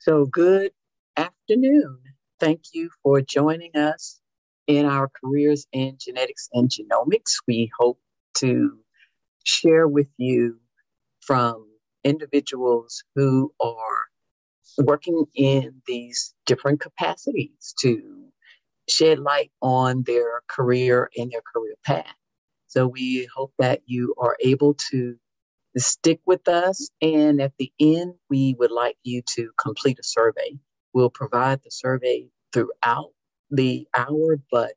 So, good afternoon. Thank you for joining us in our careers in genetics and genomics. We hope to share with you from individuals who are working in these different capacities to shed light on their career and their career path. So we hope that you are able to stick with us. And at the end, we would like you to complete a survey. We'll provide the survey throughout the hour, but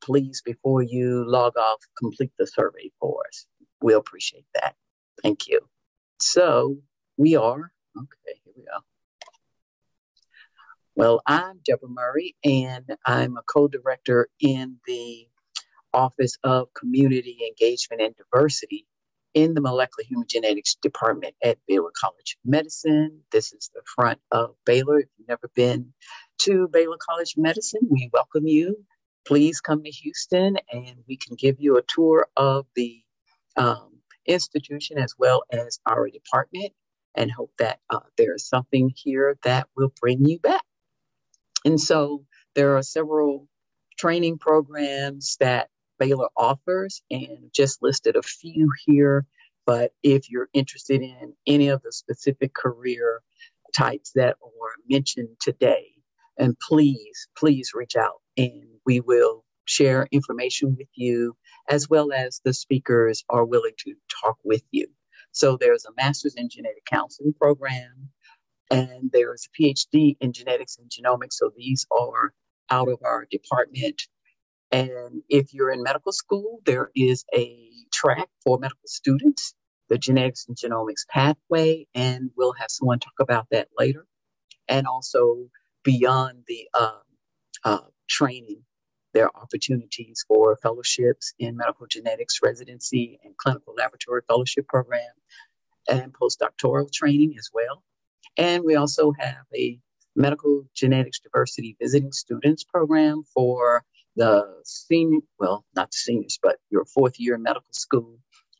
please, before you log off, complete the survey for us. We'll appreciate that. Thank you. So we are, okay, here we go. Well, I'm Deborah Murray, and I'm a co director in the Office of Community Engagement and Diversity in the Molecular Human Genetics Department at Baylor College of Medicine. This is the front of Baylor. If you've never been to Baylor College of Medicine, we welcome you. Please come to Houston and we can give you a tour of the um, institution as well as our department and hope that uh, there is something here that will bring you back. And so there are several training programs that Baylor offers and just listed a few here. But if you're interested in any of the specific career types that were mentioned today, and please, please reach out and we will share information with you as well as the speakers are willing to talk with you. So there's a master's in genetic counseling program and there's a PhD in genetics and genomics. So these are out of our department and if you're in medical school, there is a track for medical students, the genetics and genomics pathway, and we'll have someone talk about that later. And also beyond the uh, uh, training, there are opportunities for fellowships in medical genetics residency and clinical laboratory fellowship program and postdoctoral training as well. And we also have a medical genetics diversity visiting students program for the senior, well, not seniors, but your fourth year in medical school,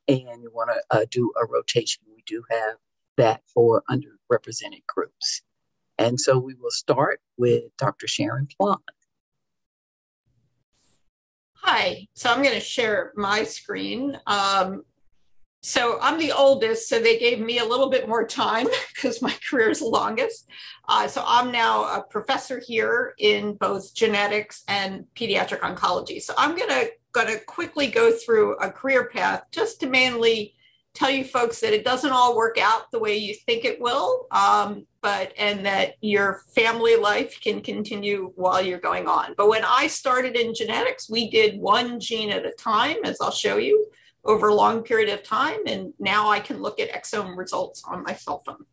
and you want to uh, do a rotation. We do have that for underrepresented groups. And so we will start with Dr. Sharon Plon. Hi, so I'm going to share my screen. Um, so I'm the oldest, so they gave me a little bit more time because my career is the longest. Uh, so I'm now a professor here in both genetics and pediatric oncology. So I'm gonna gonna quickly go through a career path just to mainly tell you folks that it doesn't all work out the way you think it will, um, but and that your family life can continue while you're going on. But when I started in genetics, we did one gene at a time, as I'll show you over a long period of time. And now I can look at exome results on my cell phone.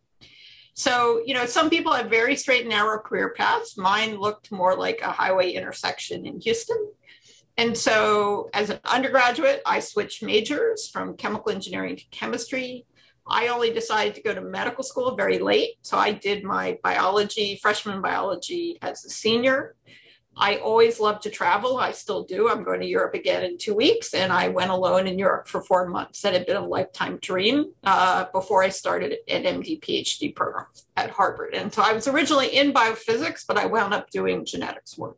So, you know, some people have very straight and narrow career paths. Mine looked more like a highway intersection in Houston. And so, as an undergraduate, I switched majors from chemical engineering to chemistry. I only decided to go to medical school very late. So, I did my biology, freshman biology as a senior. I always love to travel. I still do. I'm going to Europe again in two weeks, and I went alone in Europe for four months. That had been a lifetime dream uh, before I started an MD PhD program at Harvard. And so I was originally in biophysics, but I wound up doing genetics work.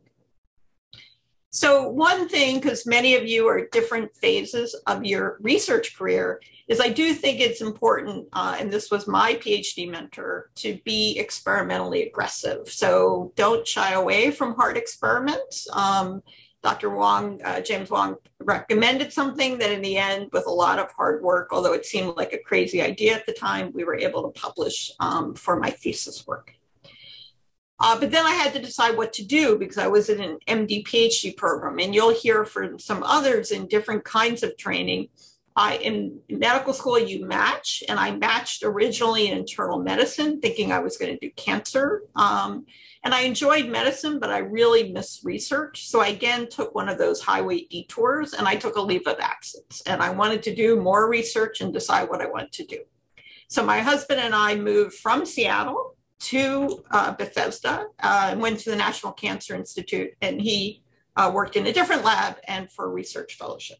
So, one thing, because many of you are at different phases of your research career, is I do think it's important, uh, and this was my PhD mentor, to be experimentally aggressive. So, don't shy away from hard experiments. Um, Dr. Wang, uh, James Wang, recommended something that in the end, with a lot of hard work, although it seemed like a crazy idea at the time, we were able to publish um, for my thesis work. Uh, but then I had to decide what to do because I was in an MD PhD program, and you'll hear from some others in different kinds of training. I in medical school you match, and I matched originally in internal medicine, thinking I was going to do cancer. Um, and I enjoyed medicine, but I really missed research. So I again took one of those highway detours, and I took a leave of absence. And I wanted to do more research and decide what I wanted to do. So my husband and I moved from Seattle to uh, Bethesda uh, went to the National Cancer Institute, and he uh, worked in a different lab and for research fellowship.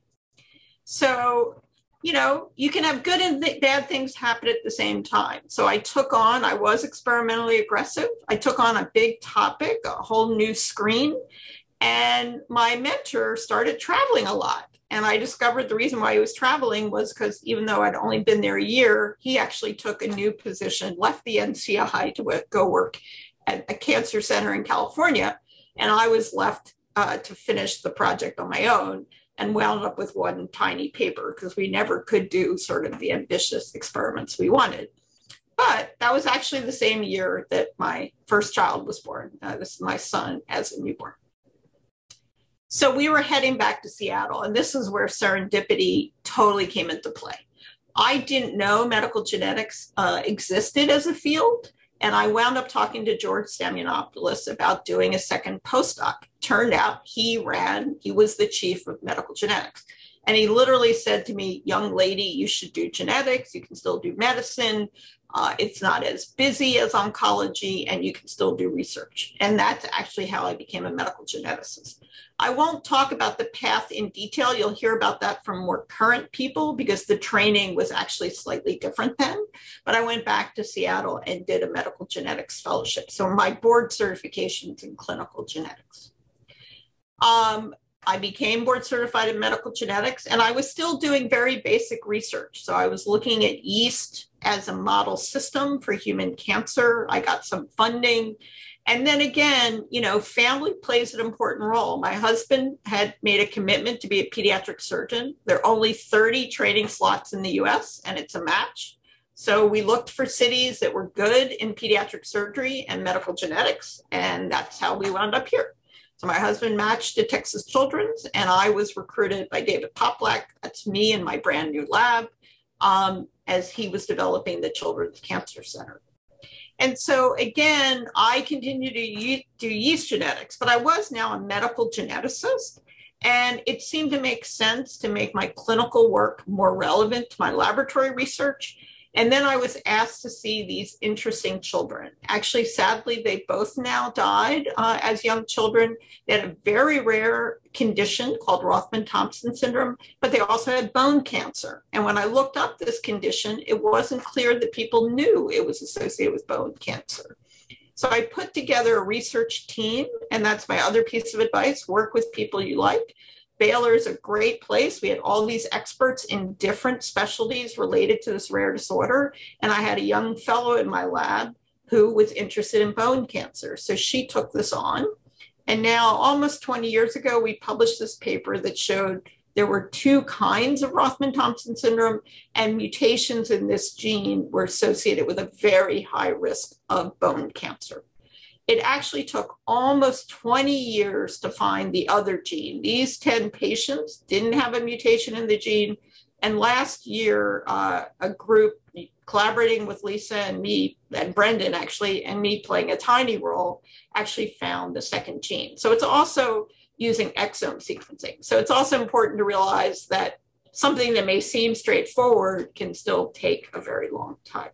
So you know, you can have good and th- bad things happen at the same time. So I took on, I was experimentally aggressive. I took on a big topic, a whole new screen. And my mentor started traveling a lot. And I discovered the reason why he was traveling was because even though I'd only been there a year, he actually took a new position, left the NCI to go work at a cancer center in California. And I was left uh, to finish the project on my own and wound up with one tiny paper because we never could do sort of the ambitious experiments we wanted. But that was actually the same year that my first child was born. Uh, this is my son as a newborn. So we were heading back to Seattle, and this is where serendipity totally came into play. I didn't know medical genetics uh, existed as a field. And I wound up talking to George Stamatoyannopoulos about doing a second postdoc. Turned out he ran, he was the chief of medical genetics. And he literally said to me, Young lady, you should do genetics. You can still do medicine. Uh, it's not as busy as oncology, and you can still do research. And that's actually how I became a medical geneticist. I won't talk about the path in detail. You'll hear about that from more current people because the training was actually slightly different then. But I went back to Seattle and did a medical genetics fellowship. So my board certifications in clinical genetics. Um, I became board certified in medical genetics and I was still doing very basic research. So I was looking at yeast as a model system for human cancer. I got some funding and then again, you know, family plays an important role. My husband had made a commitment to be a pediatric surgeon. There are only 30 training slots in the US, and it's a match. So we looked for cities that were good in pediatric surgery and medical genetics, and that's how we wound up here. So my husband matched to Texas Children's, and I was recruited by David Poplack. That's me in my brand new lab um, as he was developing the Children's Cancer Center. And so again, I continued to do yeast genetics, but I was now a medical geneticist. And it seemed to make sense to make my clinical work more relevant to my laboratory research. And then I was asked to see these interesting children. Actually, sadly, they both now died uh, as young children. They had a very rare condition called Rothmund-Thomson syndrome, but they also had bone cancer. And when I looked up this condition, it wasn't clear that people knew it was associated with bone cancer. So I put together a research team, and that's my other piece of advice work with people you like Baylor is a great place. We had all these experts in different specialties related to this rare disorder. And I had a young fellow in my lab who was interested in bone cancer. So she took this on. And now, almost 20 years ago, we published this paper that showed there were two kinds of Rothmund-Thomson syndrome, and mutations in this gene were associated with a very high risk of bone cancer. It actually took almost 20 years to find the other gene. These 10 patients didn't have a mutation in the gene. And last year, uh, a group collaborating with Lisa and me, and Brendan actually, and me playing a tiny role, actually found the second gene. So it's also using exome sequencing. So it's also important to realize that something that may seem straightforward can still take a very long time.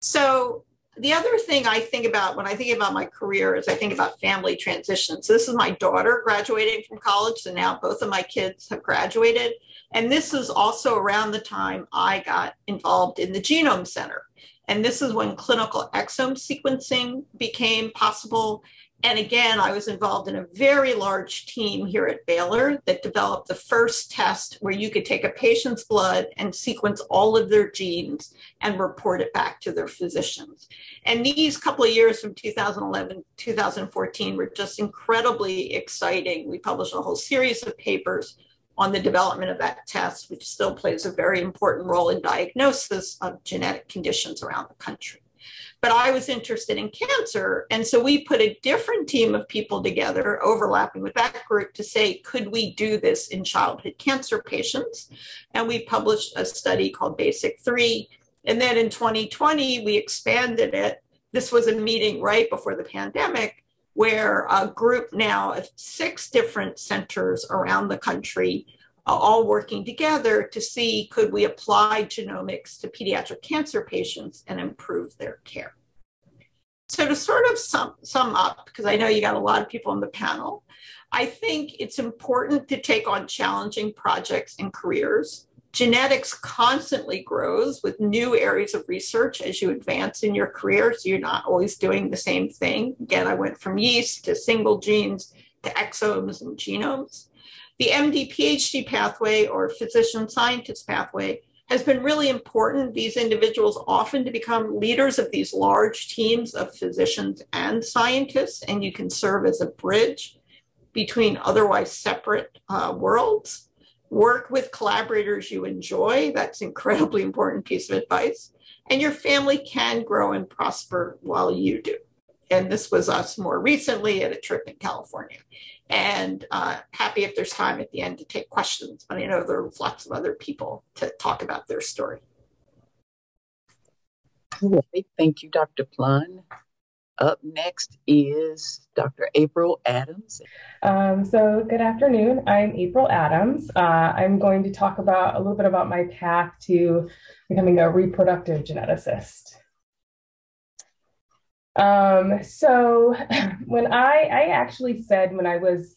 So the other thing I think about when I think about my career is I think about family transitions. So this is my daughter graduating from college. So now both of my kids have graduated. And this is also around the time I got involved in the Genome Center. And this is when clinical exome sequencing became possible. And again, I was involved in a very large team here at Baylor that developed the first test where you could take a patient's blood and sequence all of their genes and report it back to their physicians. And these couple of years from 2011, 2014 were just incredibly exciting. We published a whole series of papers on the development of that test, which still plays a very important role in diagnosis of genetic conditions around the country but I was interested in cancer. And so we put a different team of people together, overlapping with that group, to say, could we do this in childhood cancer patients? And we published a study called BASIC 3. And then in 2020, we expanded it. This was a meeting right before the pandemic where a group now of six different centers around the country all working together to see could we apply genomics to pediatric cancer patients and improve their care. So to sort of sum, sum up, because I know you got a lot of people on the panel, I think it's important to take on challenging projects and careers genetics constantly grows with new areas of research as you advance in your career. So you're not always doing the same thing. Again, I went from yeast to single genes to exomes and genomes. The MD PhD pathway or physician scientist pathway has been really important. These individuals often to become leaders of these large teams of physicians and scientists, and you can serve as a bridge between otherwise separate uh, worlds work with collaborators you enjoy. That's incredibly important piece of advice. And your family can grow and prosper while you do. And this was us more recently at a trip in California. And uh, happy if there's time at the end to take questions, but I know there's lots of other people to talk about their story. Thank you, Dr. Plon. Up next is Dr. April Adams. Um, so, good afternoon. I'm April Adams. Uh, I'm going to talk about a little bit about my path to becoming a reproductive geneticist. Um, so, when I, I actually said when I was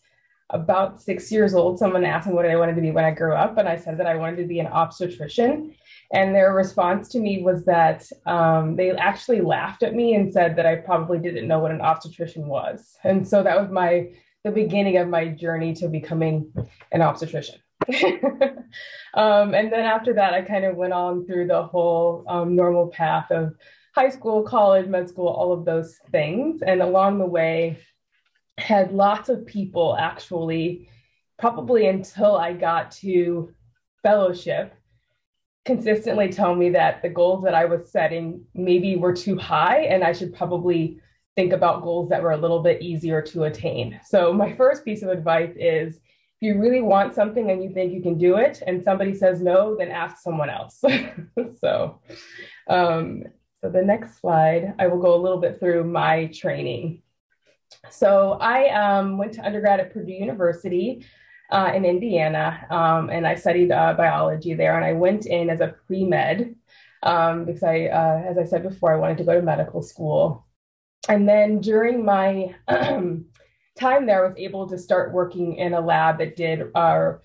about six years old, someone asked me what I wanted to be when I grew up, and I said that I wanted to be an obstetrician. And their response to me was that um, they actually laughed at me and said that I probably didn't know what an obstetrician was. And so that was my the beginning of my journey to becoming an obstetrician. um, and then after that, I kind of went on through the whole um, normal path of high school, college, med school, all of those things. And along the way, had lots of people actually, probably until I got to fellowship, consistently tell me that the goals that I was setting maybe were too high and I should probably think about goals that were a little bit easier to attain. So, my first piece of advice is if you really want something and you think you can do it and somebody says no, then ask someone else. so, um, so the next slide, I will go a little bit through my training. So I um, went to undergrad at Purdue University uh, in Indiana, um, and I studied uh, biology there. And I went in as a pre med um, because I, uh, as I said before, I wanted to go to medical school. And then during my time there, I was able to start working in a lab that did our uh,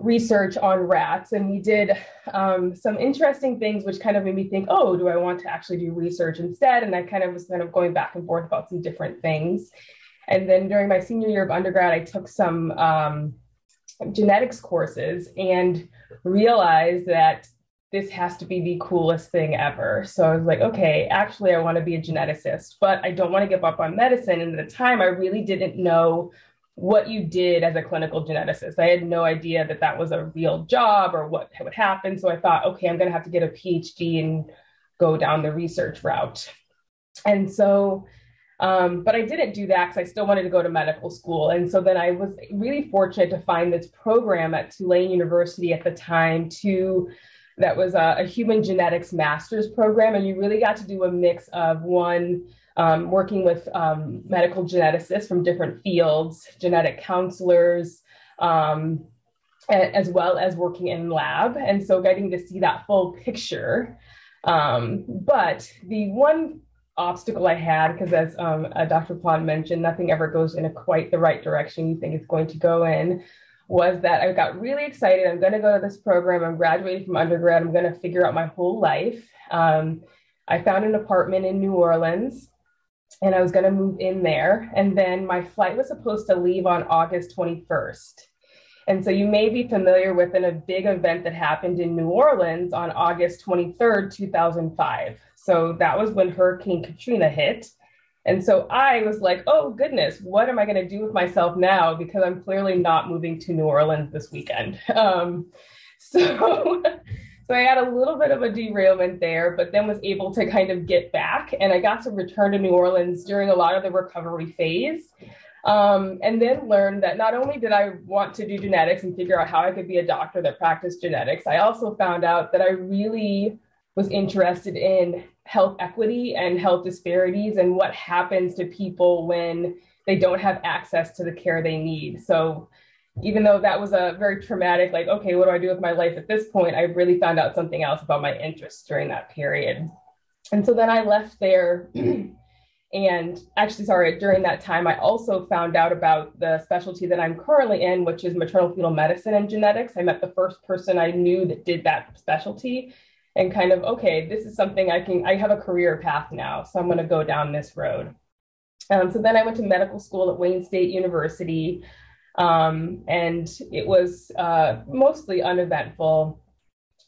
research on rats. And we did um, some interesting things, which kind of made me think, oh, do I want to actually do research instead? And I kind of was kind of going back and forth about some different things. And then during my senior year of undergrad, I took some um, genetics courses and realized that this has to be the coolest thing ever. So I was like, okay, actually, I want to be a geneticist, but I don't want to give up on medicine. And at the time, I really didn't know what you did as a clinical geneticist. I had no idea that that was a real job or what would happen. So I thought, okay, I'm going to have to get a PhD and go down the research route. And so um, but I didn't do that because I still wanted to go to medical school. And so then I was really fortunate to find this program at Tulane University at the time to that was a, a human genetics master's program. And you really got to do a mix of one um, working with um, medical geneticists from different fields, genetic counselors, um, as well as working in lab. And so getting to see that full picture. Um, but the one obstacle I had, because as um, uh, Dr. Plon mentioned, nothing ever goes in a quite the right direction you think it's going to go in, was that I got really excited. I'm going to go to this program. I'm graduating from undergrad. I'm going to figure out my whole life. Um, I found an apartment in New Orleans and I was going to move in there. And then my flight was supposed to leave on August 21st. And so you may be familiar with an, a big event that happened in New Orleans on August 23rd, 2005. So that was when Hurricane Katrina hit. And so I was like, oh goodness, what am I going to do with myself now? Because I'm clearly not moving to New Orleans this weekend. Um, so, so I had a little bit of a derailment there, but then was able to kind of get back. And I got to return to New Orleans during a lot of the recovery phase. Um, and then learned that not only did I want to do genetics and figure out how I could be a doctor that practiced genetics, I also found out that I really was interested in health equity and health disparities and what happens to people when they don't have access to the care they need. So even though that was a very traumatic, like, okay, what do I do with my life at this point? I really found out something else about my interests during that period. And so then I left there And actually, sorry, during that time, I also found out about the specialty that I'm currently in, which is maternal fetal medicine and genetics. I met the first person I knew that did that specialty and kind of, okay, this is something I can, I have a career path now, so I'm going to go down this road. Um, so then I went to medical school at Wayne State University, um, and it was uh, mostly uneventful.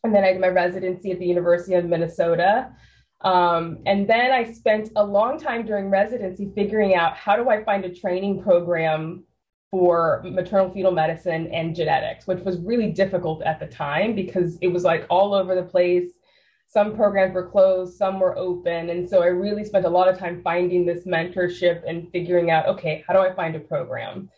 And then I did my residency at the University of Minnesota. Um, and then I spent a long time during residency figuring out how do I find a training program for maternal fetal medicine and genetics, which was really difficult at the time because it was like all over the place. Some programs were closed, some were open. And so I really spent a lot of time finding this mentorship and figuring out, okay, how do I find a program?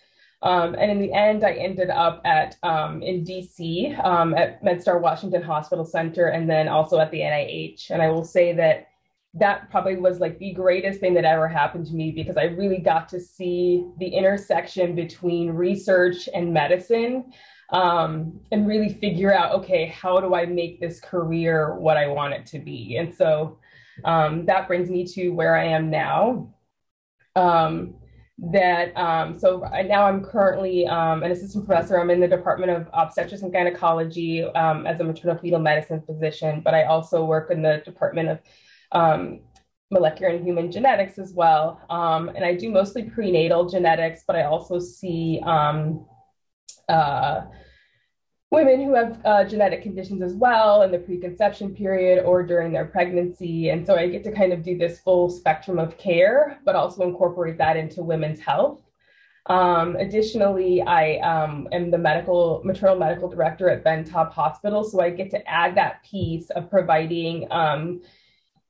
Um, and in the end, I ended up at um, in DC um, at MedStar Washington Hospital Center, and then also at the NIH. And I will say that that probably was like the greatest thing that ever happened to me because I really got to see the intersection between research and medicine, um, and really figure out, okay, how do I make this career what I want it to be? And so um, that brings me to where I am now. Um, that um, so now I'm currently um, an assistant professor. I'm in the Department of Obstetrics and Gynecology um, as a maternal fetal medicine physician, but I also work in the Department of um, Molecular and Human Genetics as well. Um, and I do mostly prenatal genetics, but I also see um, uh, women who have uh, genetic conditions as well in the preconception period or during their pregnancy. And so I get to kind of do this full spectrum of care, but also incorporate that into women's health. Um, additionally, I um, am the medical maternal medical director at Ben Taub Hospital, so I get to add that piece of providing um,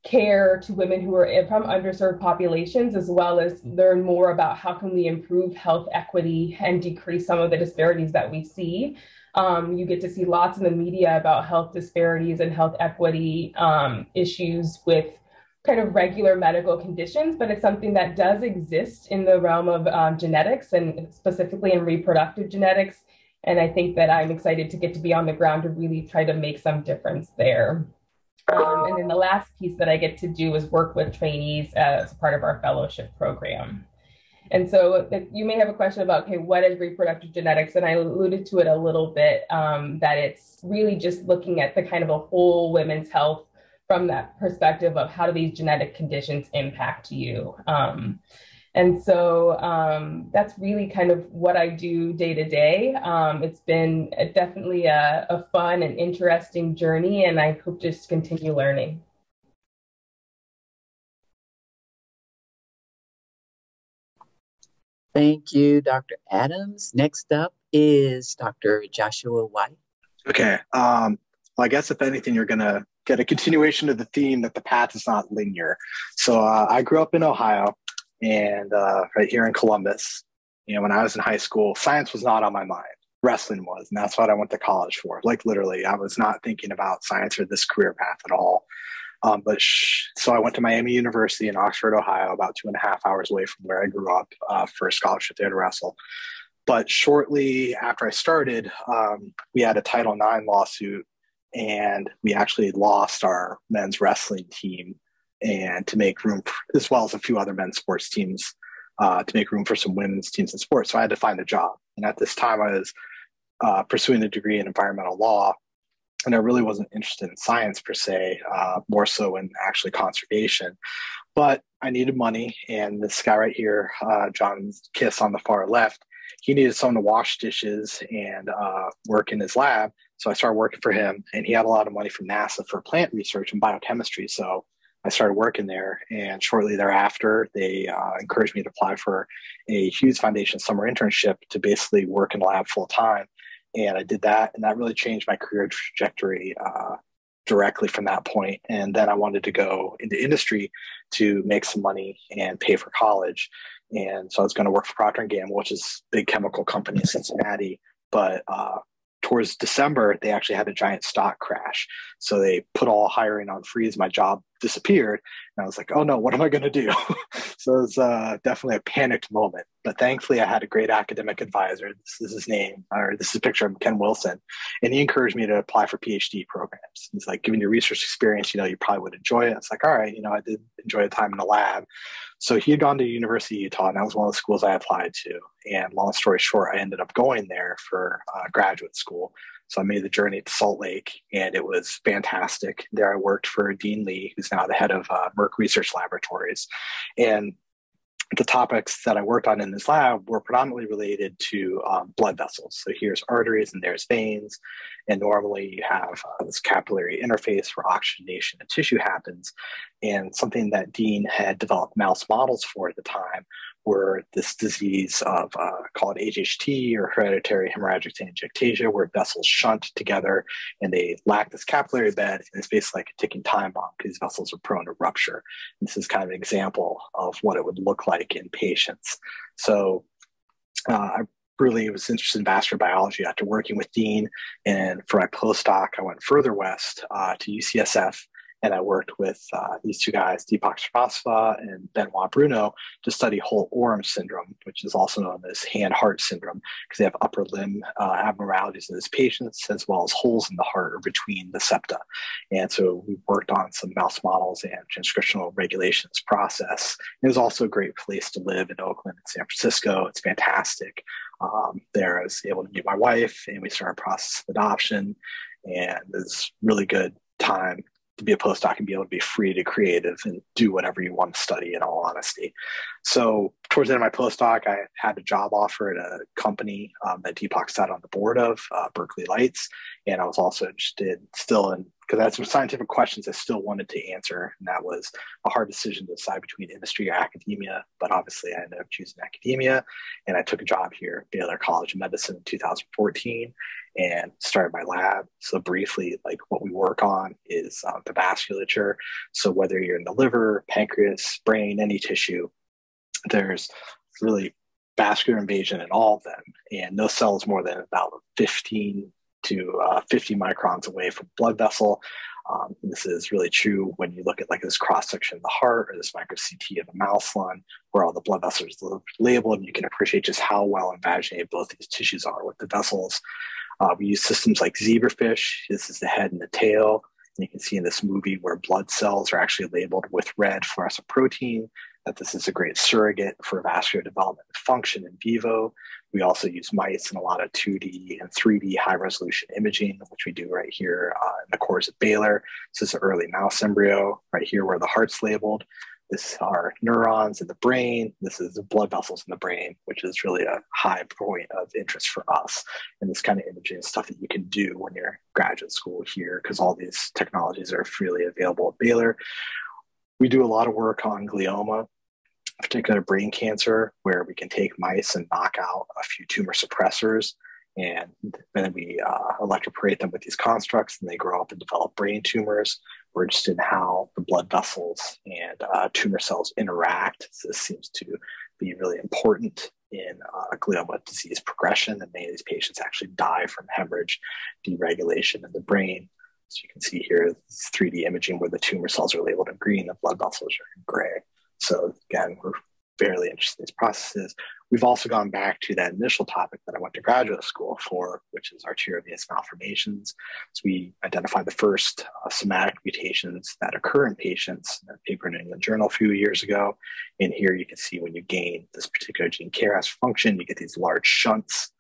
care to women who are from underserved populations, as well as learn more about how can we improve health equity and decrease some of the disparities that we see. Um, you get to see lots in the media about health disparities and health equity um, issues with kind of regular medical conditions, but it's something that does exist in the realm of um, genetics and specifically in reproductive genetics. And I think that I'm excited to get to be on the ground to really try to make some difference there. Um, and then the last piece that I get to do is work with trainees as part of our fellowship program. And so you may have a question about, okay, what is reproductive genetics? And I alluded to it a little bit, um, that it's really just looking at the kind of a whole women's health from that perspective of how do these genetic conditions impact you. Um, and so um, that's really kind of what I do day to day. Um, it's been a, definitely a, a fun and interesting journey, and I hope just continue learning. Thank you, Dr. Adams. Next up is Dr. Joshua White. Okay. Um, well, I guess if anything, you're going to get a continuation of the theme that the path is not linear. So uh, I grew up in Ohio and uh, right here in Columbus. You know, when I was in high school, science was not on my mind. Wrestling was, and that's what I went to college for. Like literally, I was not thinking about science or this career path at all. Um, but sh- so I went to Miami University in Oxford, Ohio, about two and a half hours away from where I grew up uh, for a scholarship there to wrestle. But shortly after I started, um, we had a Title IX lawsuit, and we actually lost our men's wrestling team, and to make room, for, as well as a few other men's sports teams, uh, to make room for some women's teams in sports. So I had to find a job, and at this time, I was uh, pursuing a degree in environmental law and I really wasn't interested in science per se, uh, more so in actually conservation. But I needed money, and this guy right here, uh, John Kiss on the far left, he needed someone to wash dishes and uh, work in his lab. So I started working for him, and he had a lot of money from NASA for plant research and biochemistry. So I started working there, and shortly thereafter, they uh, encouraged me to apply for a Hughes Foundation summer internship to basically work in the lab full time and I did that, and that really changed my career trajectory uh, directly from that point. And then I wanted to go into industry to make some money and pay for college. And so I was going to work for Procter and Gamble, which is a big chemical company in Cincinnati. But uh, towards December, they actually had a giant stock crash. So they put all hiring on freeze. My job disappeared. And I was like, oh no, what am I going to do? so it was uh, definitely a panicked moment. But thankfully, I had a great academic advisor. This is his name, or this is a picture of Ken Wilson. And he encouraged me to apply for PhD programs. He's like, given your research experience, you know, you probably would enjoy it. It's like, all right, you know, I did enjoy the time in the lab. So he had gone to University of Utah, and that was one of the schools I applied to. And long story short, I ended up going there for uh, graduate school. So I made the journey to Salt Lake, and it was fantastic. There, I worked for Dean Li, who's now the head of uh, Merck Research Laboratories, and the topics that I worked on in this lab were predominantly related to um, blood vessels. So here's arteries and there's veins. And normally you have uh, this capillary interface where oxygenation of tissue happens. And something that Dean had developed mouse models for at the time were this disease of uh, called HHT or hereditary hemorrhagic telangiectasia, where vessels shunt together and they lack this capillary bed, and it's basically like a ticking time bomb because these vessels are prone to rupture. And this is kind of an example of what it would look like in patients. So uh, I really was interested in vascular biology after working with Dean, and for my postdoc, I went further west uh, to UCSF and I worked with uh, these two guys, Deepak Srivastava and Benoit Bruneau, to study Holt-Oram syndrome, which is also known as hand-heart syndrome, because they have upper limb uh, abnormalities in these patients, as well as holes in the heart or between the septa. And so we worked on some mouse models and transcriptional regulations process. It was also a great place to live in Oakland and San Francisco. It's fantastic. Um, there, I was able to meet my wife, and we started a process of adoption. And it's really good time to be a postdoc and be able to be free to creative and do whatever you want to study in all honesty. So towards the end of my postdoc, I had a job offer at a company um, that Deepak sat on the board of, uh, Berkeley Lights. And I was also interested still in, because I had some scientific questions I still wanted to answer. And that was a hard decision to decide between industry or academia. But obviously, I ended up choosing academia. And I took a job here at Baylor College of Medicine in 2014 and started my lab. So briefly, like what we work on is um, the vasculature. So whether you're in the liver, pancreas, brain, any tissue, there's really vascular invasion in all of them, and no cell is more than about 15 to uh, 50 microns away from blood vessel. Um, this is really true when you look at like this cross section of the heart or this micro CT of a mouse lung, where all the blood vessels are labeled, and you can appreciate just how well invaginated both these tissues are with the vessels. Uh, we use systems like zebrafish. This is the head and the tail. And you can see in this movie where blood cells are actually labeled with red fluorescent protein that this is a great surrogate for vascular development and function in vivo. We also use mice in a lot of 2D and 3D high resolution imaging, which we do right here uh, in the cores of Baylor. This is an early mouse embryo right here where the heart's labeled. This are neurons in the brain. This is the blood vessels in the brain, which is really a high point of interest for us. And this kind of imaging stuff that you can do when you're graduate school here because all these technologies are freely available at Baylor. We do a lot of work on glioma, particular brain cancer, where we can take mice and knock out a few tumor suppressors. And then we uh, electroporate them with these constructs, and they grow up and develop brain tumors. We're interested in how the blood vessels and uh, tumor cells interact. So this seems to be really important in uh, glioma disease progression, and many of these patients actually die from hemorrhage deregulation in the brain. So you can see here, 3D imaging where the tumor cells are labeled in green, the blood vessels are in gray. So again, we're fairly interested in these processes. We've also gone back to that initial topic that I went to graduate school for, which is arteriovenous malformations. So we identified the first uh, somatic mutations that occur in patients. A paper in the Journal a few years ago. And here you can see when you gain this particular gene KRAS function, you get these large shunts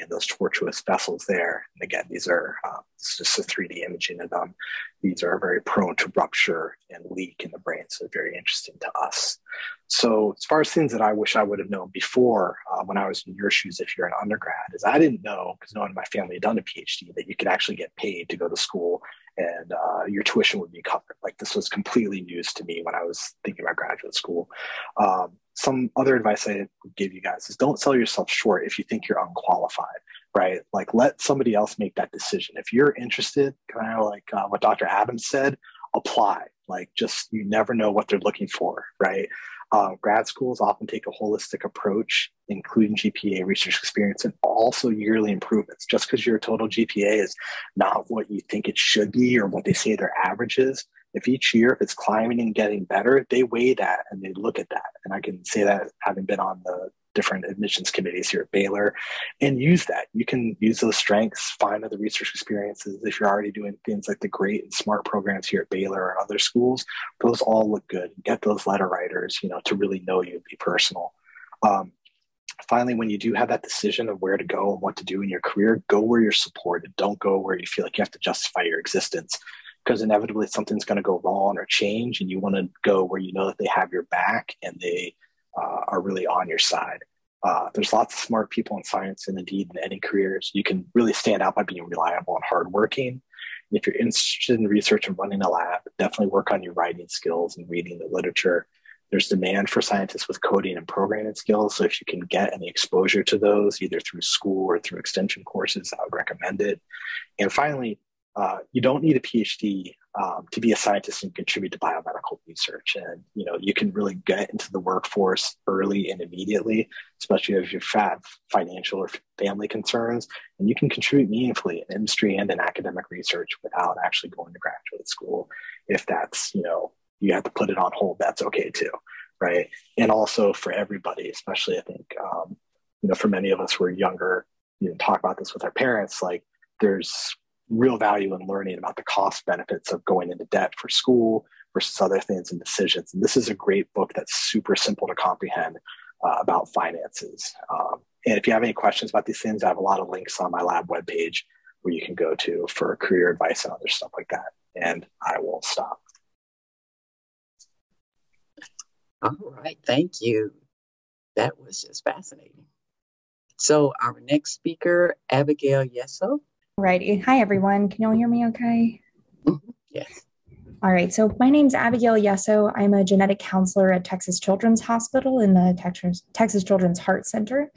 and those tortuous vessels there. And again, these are uh, it's just a 3D imaging of them. These are very prone to rupture and leak in the brain, so very interesting to us. So, as far as things that I wish I would have known before uh, when I was in your shoes, if you're an undergrad, is I didn't know because no one in my family had done a PhD that you could actually get paid to go to school and uh, your tuition would be covered. Like this was completely news to me when I was thinking about graduate school. Um, some other advice I would give you guys is don't sell yourself short if you think you're unqualified, right? Like let somebody else make that decision. If you're interested, kind of like uh, what Dr. Adams said, apply. Like just you never know what they're looking for, right? Uh, grad schools often take a holistic approach, including GPA, research experience, and also yearly improvements. Just because your total GPA is not what you think it should be or what they say their average is, if each year, it's climbing and getting better, they weigh that and they look at that. And I can say that having been on the different admissions committees here at Baylor and use that. You can use those strengths, find other research experiences. If you're already doing things like the great and smart programs here at Baylor or other schools, those all look good. Get those letter writers, you know, to really know you and be personal. Um, finally, when you do have that decision of where to go and what to do in your career, go where you're supported. Don't go where you feel like you have to justify your existence because inevitably something's going to go wrong or change and you want to go where you know that they have your back and they uh, are really on your side. Uh, there's lots of smart people in science and indeed in any careers. You can really stand out by being reliable and hardworking. And if you're interested in research and running a lab definitely work on your writing skills and reading the literature. There's demand for scientists with coding and programming skills so if you can get any exposure to those either through school or through extension courses i would recommend it. And finally uh, you don't need a PhD um, to be a scientist and contribute to biomedical research. And you know, you can really get into the workforce early and immediately, especially if you've had financial or family concerns, and you can contribute meaningfully in industry and in academic research without actually going to graduate school. If that's you know you have to put it on hold, that's okay too, right? And also for everybody, especially I think um, you know for many of us who are younger, you know, talk about this with our parents, like there's real value in learning about the cost benefits of going into debt for school versus other things and decisions. And this is a great book that's super simple to comprehend uh, about finances. Um, and if you have any questions about these things, I have a lot of links on my lab webpage where you can go to for career advice and other stuff like that. And I will stop. All right, thank you. That was just fascinating. So, our next speaker, Abigail Yesso. Righty. Hi, everyone. Can y'all hear me okay? Mm-hmm. Yes. All right. So my name is Abigail Yesso. I'm a genetic counselor at Texas Children's Hospital in the Texas, Texas Children's Heart Center.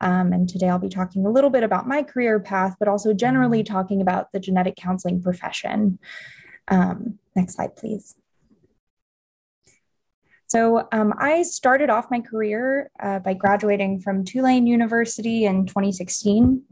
Um, and today I'll be talking a little bit about my career path, but also generally talking about the genetic counseling profession. Um, next slide, please. So um, I started off my career uh, by graduating from Tulane University in 2016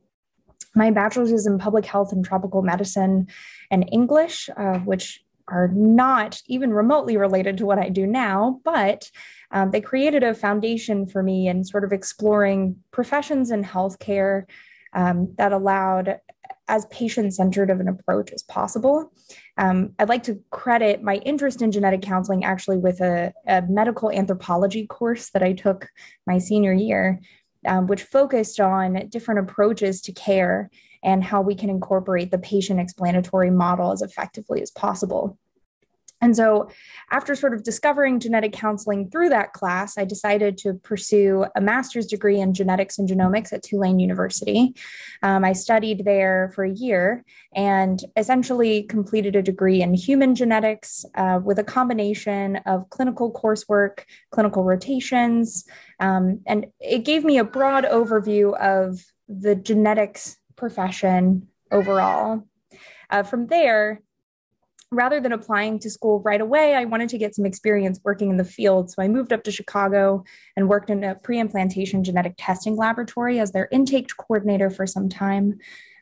my bachelor's is in public health and tropical medicine and English, uh, which are not even remotely related to what I do now, but um, they created a foundation for me in sort of exploring professions in healthcare um, that allowed as patient centered of an approach as possible. Um, I'd like to credit my interest in genetic counseling actually with a, a medical anthropology course that I took my senior year, um, which focused on different approaches to care and how we can incorporate the patient explanatory model as effectively as possible. And so, after sort of discovering genetic counseling through that class, I decided to pursue a master's degree in genetics and genomics at Tulane University. Um, I studied there for a year and essentially completed a degree in human genetics uh, with a combination of clinical coursework, clinical rotations, um, and it gave me a broad overview of the genetics profession overall. Uh, from there, rather than applying to school right away, I wanted to get some experience working in the field. So I moved up to Chicago and worked in a pre implantation genetic testing laboratory as their intake coordinator for some time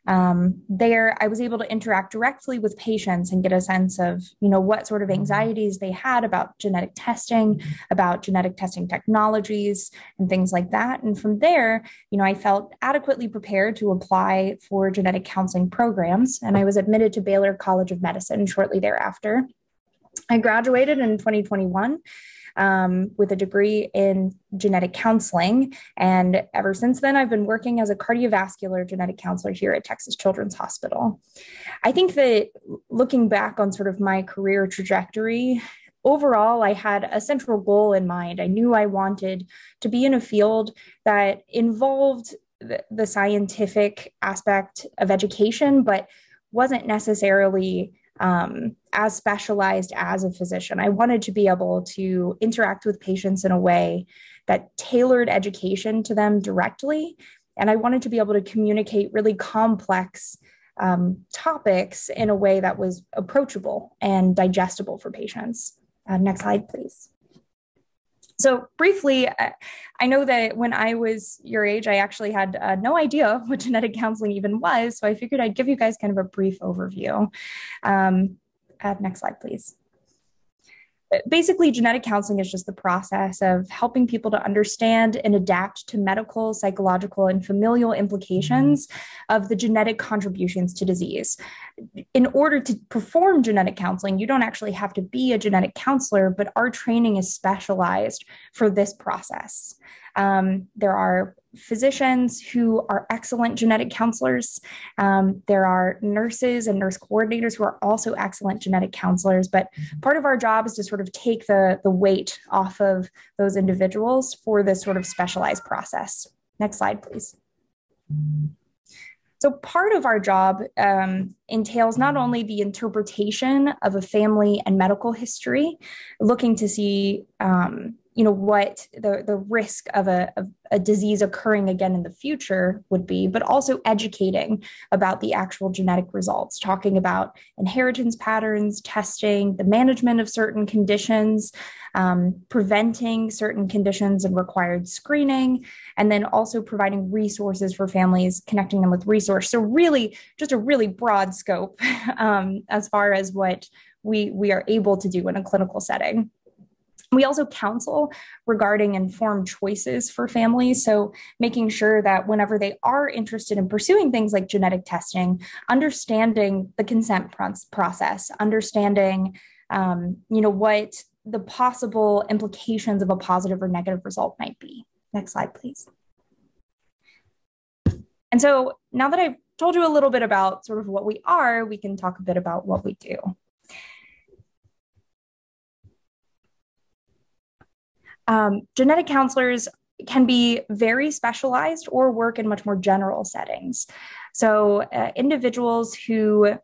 um, there i was able to interact directly with patients and get a sense of you know what sort of mm-hmm. anxieties they had about genetic testing about genetic testing technologies and things like that and from there you know i felt adequately prepared to apply for genetic counseling programs and i was admitted to baylor college of medicine shortly thereafter i graduated in 2021 um, with a degree in genetic counseling. And ever since then, I've been working as a cardiovascular genetic counselor here at Texas Children's Hospital. I think that looking back on sort of my career trajectory, overall, I had a central goal in mind. I knew I wanted to be in a field that involved the, the scientific aspect of education, but wasn't necessarily um, as specialized as a physician. I wanted to be able to interact with patients in a way that tailored education to them directly. And I wanted to be able to communicate really complex um, topics in a way that was approachable and digestible for patients. Uh, next slide, please. So, briefly, I know that when I was your age, I actually had uh, no idea what genetic counseling even was. So, I figured I'd give you guys kind of a brief overview. Um, uh, next slide, please. Basically, genetic counseling is just the process of helping people to understand and adapt to medical, psychological, and familial implications of the genetic contributions to disease. In order to perform genetic counseling, you don't actually have to be a genetic counselor, but our training is specialized for this process. Um, there are physicians who are excellent genetic counselors. Um, there are nurses and nurse coordinators who are also excellent genetic counselors. But part of our job is to sort of take the, the weight off of those individuals for this sort of specialized process. Next slide, please. So, part of our job um, entails not only the interpretation of a family and medical history, looking to see um, you know what the the risk of a, of a disease occurring again in the future would be but also educating about the actual genetic results talking about inheritance patterns testing the management of certain conditions um, preventing certain conditions and required screening and then also providing resources for families connecting them with resource. So really just a really broad scope um, as far as what we we are able to do in a clinical setting we also counsel regarding informed choices for families. So, making sure that whenever they are interested in pursuing things like genetic testing, understanding the consent process, understanding, um, you know, what the possible implications of a positive or negative result might be. Next slide, please. And so, now that I've told you a little bit about sort of what we are, we can talk a bit about what we do. Um, genetic counselors can be very specialized or work in much more general settings. So, uh, individuals who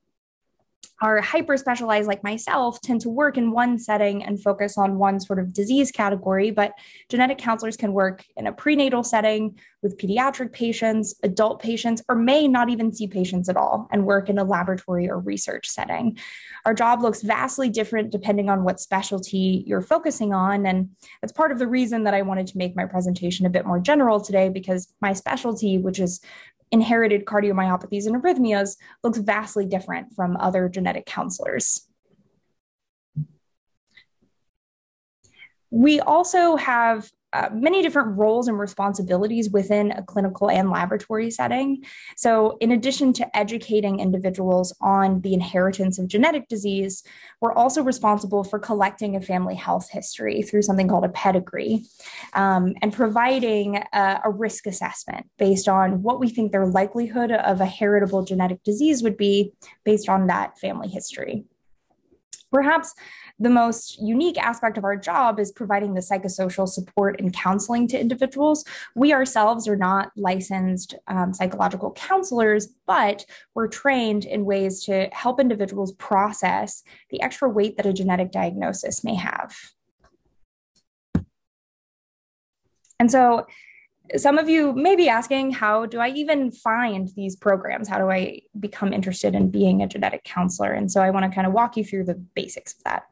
are hyper specialized like myself tend to work in one setting and focus on one sort of disease category but genetic counselors can work in a prenatal setting with pediatric patients adult patients or may not even see patients at all and work in a laboratory or research setting. Our job looks vastly different depending on what specialty you're focusing on and that's part of the reason that i wanted to make my presentation a bit more general today because my specialty which is inherited cardiomyopathies and arrhythmias looks vastly different from other genetic counselors. We also have uh, many different roles and responsibilities within a clinical and laboratory setting. So, in addition to educating individuals on the inheritance of genetic disease, we're also responsible for collecting a family health history through something called a pedigree um, and providing a, a risk assessment based on what we think their likelihood of a heritable genetic disease would be based on that family history. Perhaps the most unique aspect of our job is providing the psychosocial support and counseling to individuals. We ourselves are not licensed um, psychological counselors, but we're trained in ways to help individuals process the extra weight that a genetic diagnosis may have. And so, some of you may be asking, how do I even find these programs? How do I become interested in being a genetic counselor? And so I want to kind of walk you through the basics of that.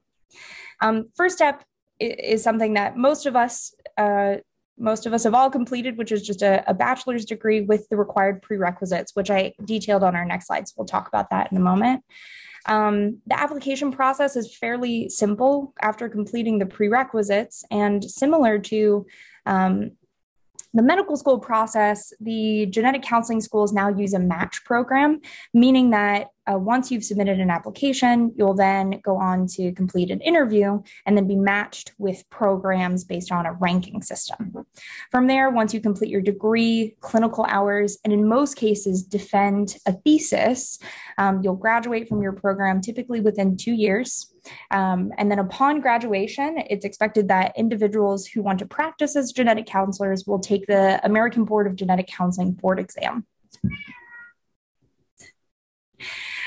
Um, first step is something that most of us, uh, most of us have all completed, which is just a, a, bachelor's degree with the required prerequisites, which I detailed on our next slides. We'll talk about that in a moment. Um, the application process is fairly simple after completing the prerequisites and similar to um, the medical school process, the genetic counseling schools now use a match program, meaning that uh, once you've submitted an application, you'll then go on to complete an interview and then be matched with programs based on a ranking system. From there, once you complete your degree, clinical hours, and in most cases defend a thesis, um, you'll graduate from your program typically within two years. Um, and then upon graduation, it's expected that individuals who want to practice as genetic counselors will take the American Board of Genetic Counseling board exam.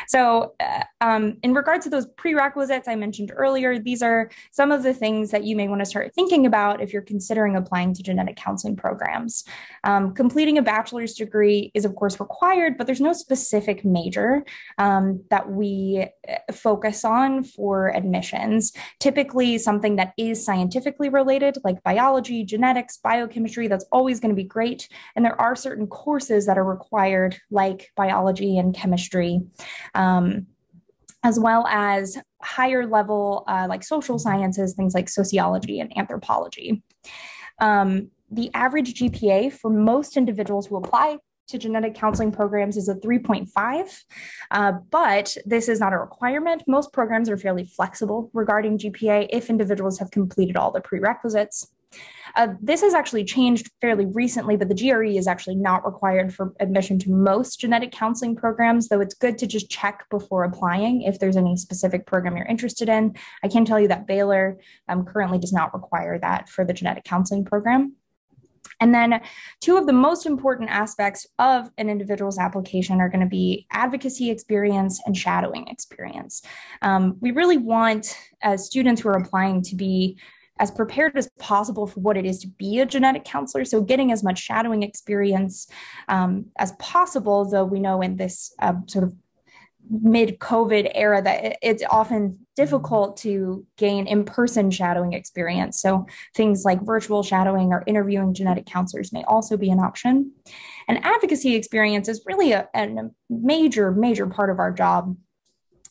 So, uh, um, in regards to those prerequisites I mentioned earlier, these are some of the things that you may want to start thinking about if you're considering applying to genetic counseling programs. Um, completing a bachelor's degree is, of course, required, but there's no specific major um, that we uh, focus on for admissions. Typically, something that is scientifically related, like biology, genetics, biochemistry, that's always going to be great. And there are certain courses that are required, like biology and chemistry. Um, as well as higher level uh, like social sciences, things like sociology and anthropology. Um, the average GPA for most individuals who apply to genetic counseling programs is a 3.5, uh, but this is not a requirement. Most programs are fairly flexible regarding GPA if individuals have completed all the prerequisites. Uh, this has actually changed fairly recently, but the GRE is actually not required for admission to most genetic counseling programs, though it's good to just check before applying if there's any specific program you're interested in. I can tell you that Baylor um, currently does not require that for the genetic counseling program. And then, two of the most important aspects of an individual's application are going to be advocacy experience and shadowing experience. Um, we really want, as students who are applying, to be as prepared as possible for what it is to be a genetic counselor. So, getting as much shadowing experience um, as possible, though we know in this uh, sort of mid COVID era that it's often difficult to gain in person shadowing experience. So, things like virtual shadowing or interviewing genetic counselors may also be an option. And advocacy experience is really a, a major, major part of our job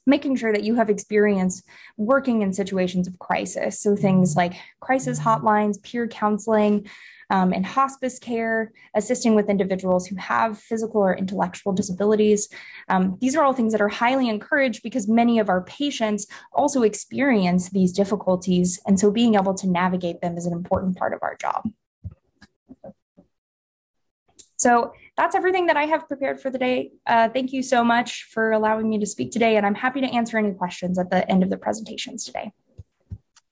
making sure that you have experience working in situations of crisis. So things like crisis hotlines, peer counseling, um, and hospice care, assisting with individuals who have physical or intellectual disabilities. Um, these are all things that are highly encouraged because many of our patients also experience these difficulties. And so being able to navigate them is an important part of our job. So that's everything that I have prepared for the day. Uh, thank you so much for allowing me to speak today, and I'm happy to answer any questions at the end of the presentations today.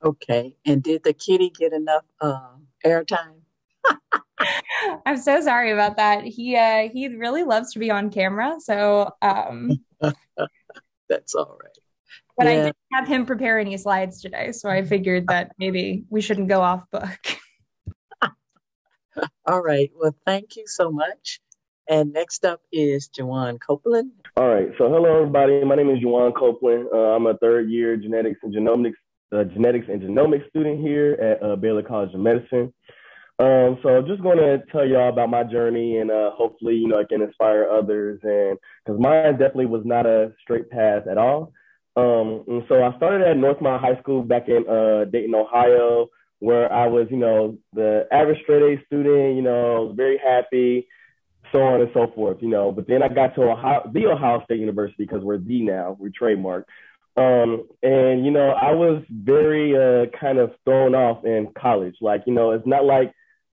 Okay, and did the kitty get enough uh, airtime? I'm so sorry about that. He uh, he really loves to be on camera, so um, that's all right. But yeah. I didn't have him prepare any slides today, so I figured that maybe we shouldn't go off book. all right. Well, thank you so much. And next up is Juwan Copeland. All right. So hello, everybody. My name is Juwan Copeland. Uh, I'm a third year genetics and genomics uh, genetics and genomics student here at uh, Baylor College of Medicine. Um, so I'm just going to tell y'all about my journey and uh, hopefully, you know, I can inspire others. And because mine definitely was not a straight path at all. Um, and so I started at Northmont High School back in uh, Dayton, Ohio, where I was, you know, the average straight A student, you know, very happy so on and so forth, you know. But then I got to Ohio, the Ohio State University because we're the now, we're trademark. Um, and you know, I was very uh, kind of thrown off in college. Like, you know, it's not like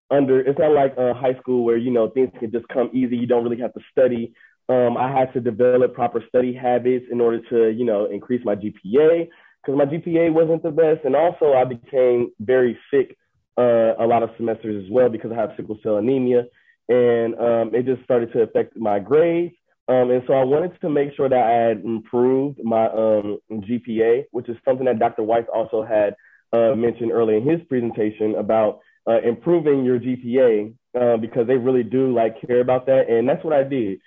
under, it's not like uh, high school where you know things can just come easy. You don't really have to study. Um, I had to develop proper study habits in order to, you know, increase my GPA because my GPA wasn't the best, and also I became very sick uh, a lot of semesters as well because I have sickle cell anemia and um, it just started to affect my grades. Um, and so I wanted to make sure that I had improved my um, GPA, which is something that Dr. Weiss also had uh, mentioned earlier in his presentation about uh, improving your GPA uh, because they really do like care about that, and that's what I did.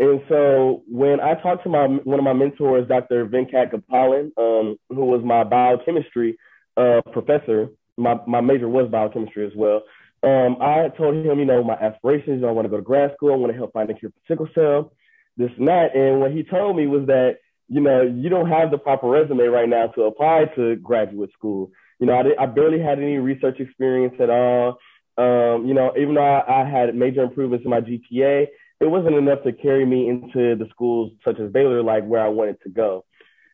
And so when I talked to my one of my mentors, Dr. Venkat Gopalan, um, who was my biochemistry uh, professor, my, my major was biochemistry as well. Um, I told him, you know, my aspirations. I want to go to grad school. I want to help find a cure for sickle cell, this and that. And what he told me was that, you know, you don't have the proper resume right now to apply to graduate school. You know, I, I barely had any research experience at all. Um, you know, even though I, I had major improvements in my GPA, it wasn't enough to carry me into the schools such as Baylor, like where I wanted to go.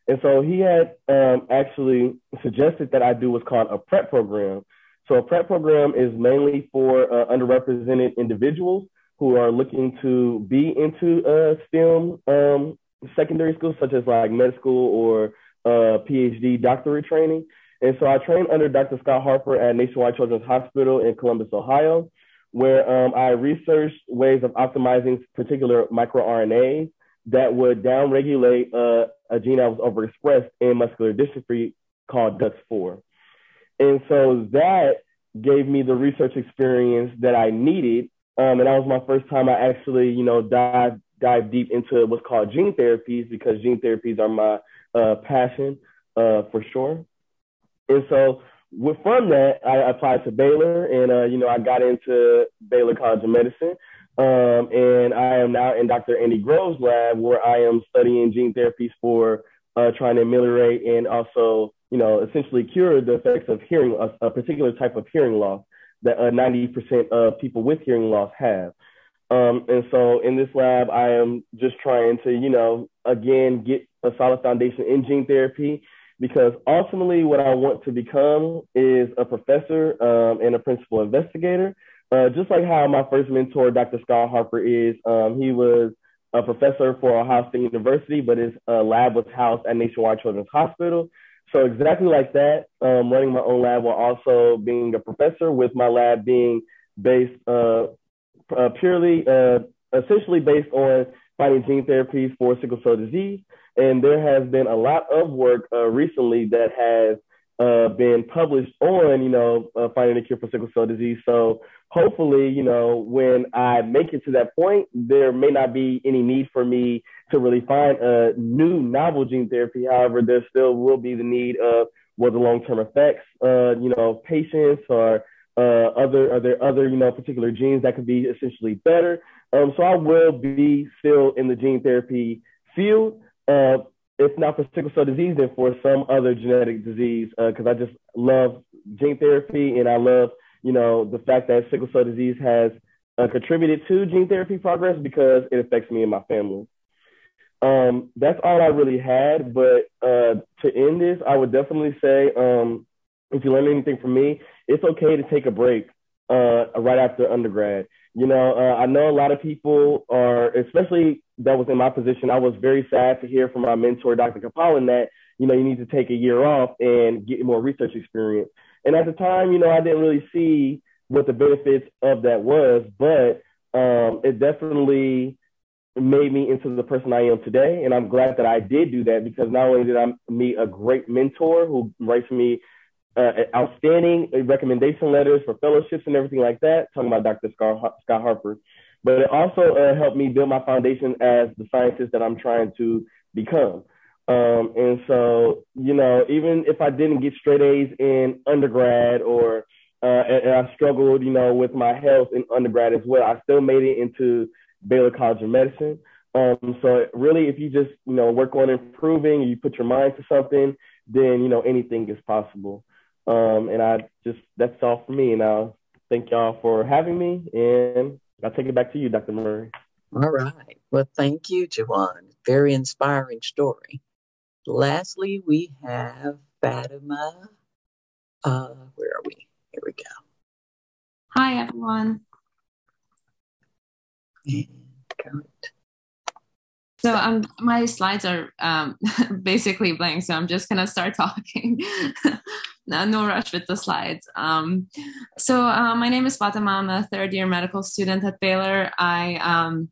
And so he had um, actually suggested that I do what's called a prep program, so a prep program is mainly for uh, underrepresented individuals who are looking to be into uh, STEM um, secondary schools, such as like med school or uh, PhD doctorate training. And so I trained under Dr. Scott Harper at Nationwide Children's Hospital in Columbus, Ohio, where um, I researched ways of optimizing particular microRNAs that would downregulate uh, a gene that was overexpressed in muscular dystrophy called DUX4. And so that gave me the research experience that I needed. Um, and that was my first time I actually, you know, dive dive deep into what's called gene therapies because gene therapies are my uh, passion uh, for sure. And so with, from that, I applied to Baylor, and uh, you know, I got into Baylor College of Medicine. Um, and I am now in Dr. Andy Groves' lab where I am studying gene therapies for uh, trying to ameliorate and also, you know, essentially cure the effects of hearing, a, a particular type of hearing loss that uh, 90% of people with hearing loss have. Um, and so in this lab, I am just trying to, you know, again, get a solid foundation in gene therapy because ultimately what I want to become is a professor um, and a principal investigator. Uh, just like how my first mentor, Dr. Scott Harper, is. Um, he was a professor for Ohio State University, but his uh, lab was housed at Nationwide Children's Hospital. So exactly like that, um, running my own lab while also being a professor, with my lab being based uh, uh, purely, uh, essentially based on finding gene therapies for sickle cell disease. And there has been a lot of work uh, recently that has uh, been published on, you know, uh, finding a cure for sickle cell disease. So hopefully, you know, when I make it to that point, there may not be any need for me to really find a new novel gene therapy. However, there still will be the need of what the long-term effects, uh, you know, patients or uh, other are there other you know particular genes that could be essentially better. Um, so I will be still in the gene therapy field. Uh, if not for sickle cell disease, then for some other genetic disease, because uh, I just love gene therapy and I love you know the fact that sickle cell disease has uh, contributed to gene therapy progress because it affects me and my family. Um, that's all I really had. But uh, to end this, I would definitely say um, if you learn anything from me, it's okay to take a break uh, right after undergrad. You know, uh, I know a lot of people are, especially that was in my position. I was very sad to hear from my mentor, Dr. Gopalan, that you know you need to take a year off and get more research experience. And at the time, you know, I didn't really see what the benefits of that was, but um, it definitely made me into the person I am today. And I'm glad that I did do that because not only did I meet a great mentor who writes me uh, outstanding recommendation letters for fellowships and everything like that, talking about Dr. Scott, Harper, but it also uh, helped me build my foundation as the scientist that I'm trying to become. Um, and so, you know, even if I didn't get straight A's in undergrad or uh, and, and I struggled, you know, with my health in undergrad as well, I still made it into Baylor College of Medicine. Um, so really, if you just you know work on improving, you put your mind to something, then you know anything is possible. Um, and I just that's all for me. And I thank y'all for having me, and I'll take it back to you, Dr. Murray. All right. Well, thank you, Juwan. Very inspiring story. Lastly, we have Fatima. Uh, where are we? Here we go. Hi, everyone. So um, my slides are um, basically blank, so I'm just gonna start talking. No, no rush with the slides. Um, so uh, my name is Fatima. I'm a third year medical student at Baylor. I um,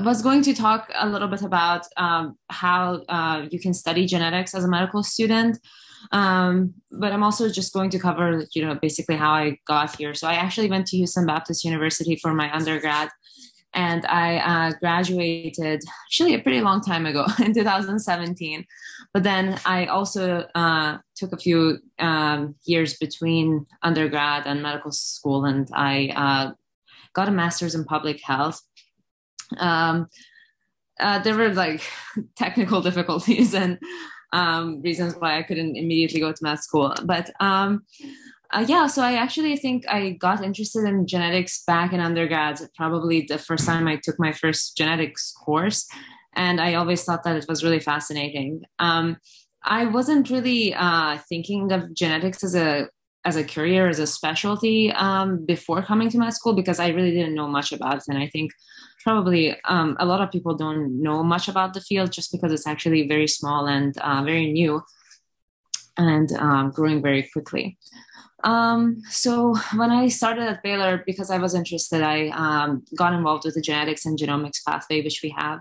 was going to talk a little bit about um, how uh, you can study genetics as a medical student. Um, but I'm also just going to cover, you know, basically how I got here. So I actually went to Houston Baptist University for my undergrad and I uh, graduated actually a pretty long time ago in 2017. But then I also uh, took a few um, years between undergrad and medical school, and I uh, got a master's in public health. Um, uh, there were like technical difficulties and um, reasons why I couldn't immediately go to med school, but um, uh, yeah, so I actually think I got interested in genetics back in undergrad, probably the first time I took my first genetics course. And I always thought that it was really fascinating. Um, I wasn't really uh, thinking of genetics as a as a career, as a specialty um, before coming to med school because I really didn't know much about it. And I think probably um, a lot of people don't know much about the field just because it's actually very small and uh, very new and um, growing very quickly. Um, so when I started at Baylor, because I was interested, I um, got involved with the genetics and genomics pathway, which we have.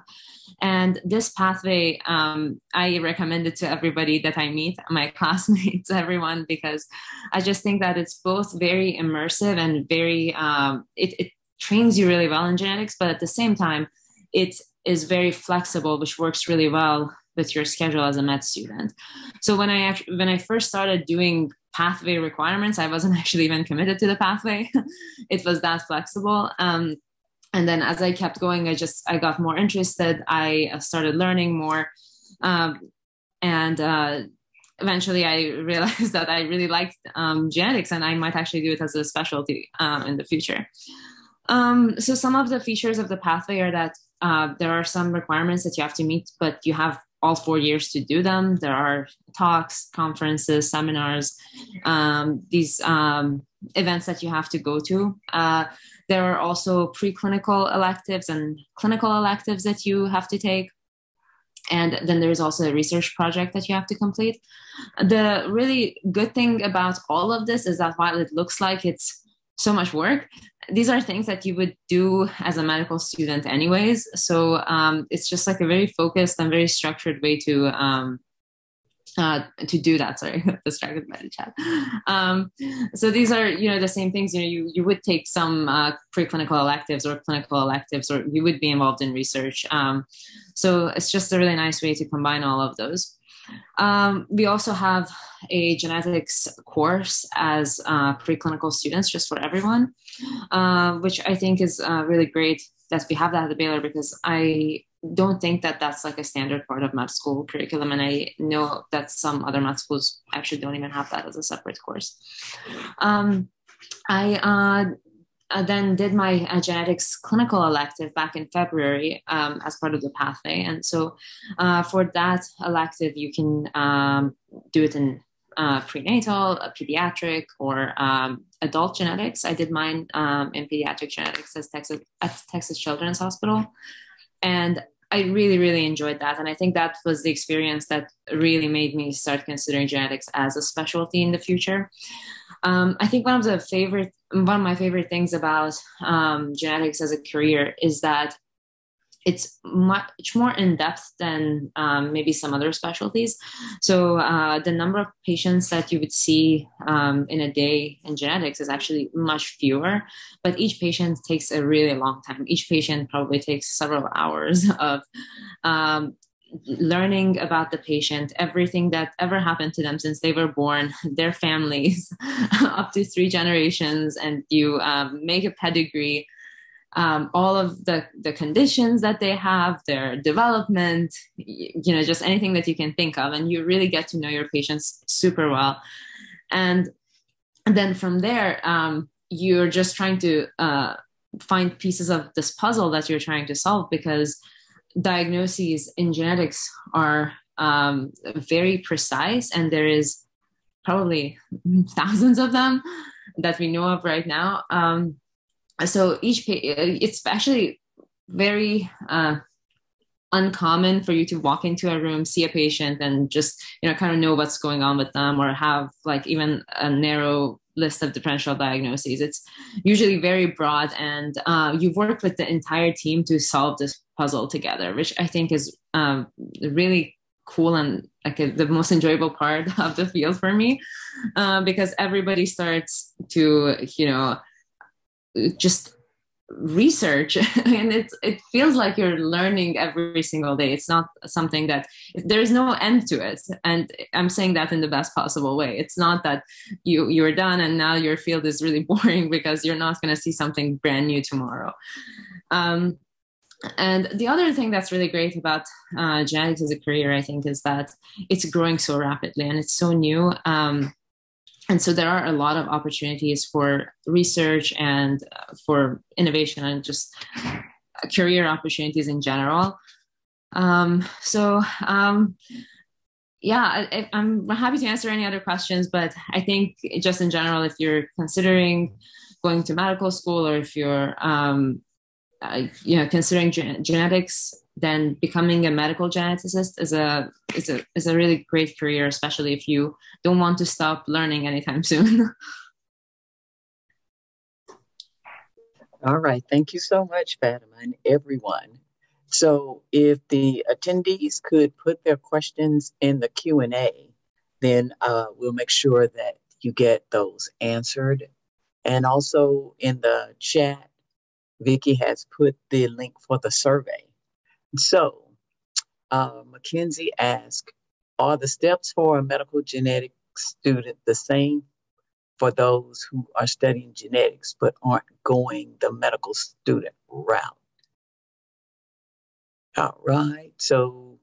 And this pathway, um, I recommend it to everybody that I meet, my classmates, everyone, because I just think that it's both very immersive and very, um, it, it trains you really well in genetics, but at the same time, it is very flexible, which works really well with your schedule as a med student. So when I when I first started doing pathway requirements. I wasn't actually even committed to the pathway. it was that flexible. Um, and then as I kept going, I just I got more interested. I started learning more. Um, and uh, eventually I realized that I really liked um, genetics and I might actually do it as a specialty um, in the future. Um, so some of the features of the pathway are that uh, there are some requirements that you have to meet, but you have all four years to do them. There are talks, conferences, seminars, um, these um, events that you have to go to. Uh, there are also preclinical electives and clinical electives that you have to take. And then there's also a research project that you have to complete. The really good thing about all of this is that while it looks like it's so much work, these are things that you would do as a medical student anyways. So um, it's just like a very focused and very structured way to um, uh, to do that. Sorry, distracted by the chat. Um, so these are, you know, the same things. You know, you you would take some uh, preclinical electives or clinical electives, or you would be involved in research. Um, so it's just a really nice way to combine all of those. Um, we also have a genetics course as uh, preclinical students, just for everyone, uh, which I think is uh, really great that we have that at the Baylor because I don't think that that's like a standard part of med school curriculum and i know that some other med schools actually don't even have that as a separate course. Um, i then did my uh, genetics clinical elective back in February um, as part of the pathway. And so uh, for that elective, you can um, do it in uh, prenatal, pediatric, or um, adult genetics. I did mine um, in pediatric genetics at Texas, at Texas Children's Hospital and I really, really enjoyed that. And I think that was the experience that really made me start considering genetics as a specialty in the future. Um, I think one of the favorite, one of my favorite things about um, genetics as a career is that it's much more in depth than um, maybe some other specialties. So uh, the number of patients that you would see um, in a day in genetics is actually much fewer, but each patient takes a really long time. Each patient probably takes several hours of um, learning about the patient, everything that ever happened to them since they were born, their families, up to three generations, and you um, make a pedigree um, all of the, the conditions that they have, their development, you know, just anything that you can think of. And you really get to know your patients super well. And then from there, um, you're just trying to uh, find pieces of this puzzle that you're trying to solve because diagnoses in genetics are um, very precise and there is probably thousands of them that we know of right now. Um, so each it's actually very uh, uncommon for you to walk into a room see a patient and just you know kind of know what's going on with them or have like even a narrow list of differential diagnoses. It's usually very broad and uh, you've worked with the entire team to solve this puzzle together which i think is um, really cool and like the most enjoyable part of the field for me uh, because everybody starts to you know just research and it's it feels like you're learning every single day. It's not something that there's no end to it. And i'm saying that in the best possible way. It's not that you you're done and now your field is really boring because you're not going to see something brand new tomorrow. Um, and the other thing that's really great about uh, genetics as a career i think is that it's growing so rapidly and it's so new. Um, and so there are a lot of opportunities for research and uh, for innovation and just career opportunities in general. Um, so um, yeah I, i'm happy to answer any other questions but i think just in general if you're considering going to medical school or if you're um, uh, you know considering gen- genetics then becoming a medical geneticist is a is a is a really great career, especially if you don't want to stop learning anytime soon. All right, thank you so much, Fatima, and everyone. So, if the attendees could put their questions in the Q and A, then uh, we'll make sure that you get those answered. And also in the chat, Vicky has put the link for the survey. So, uh, Mackenzie asked, are the steps for a medical genetics student the same for those who are studying genetics but aren't going the medical student route? All right. So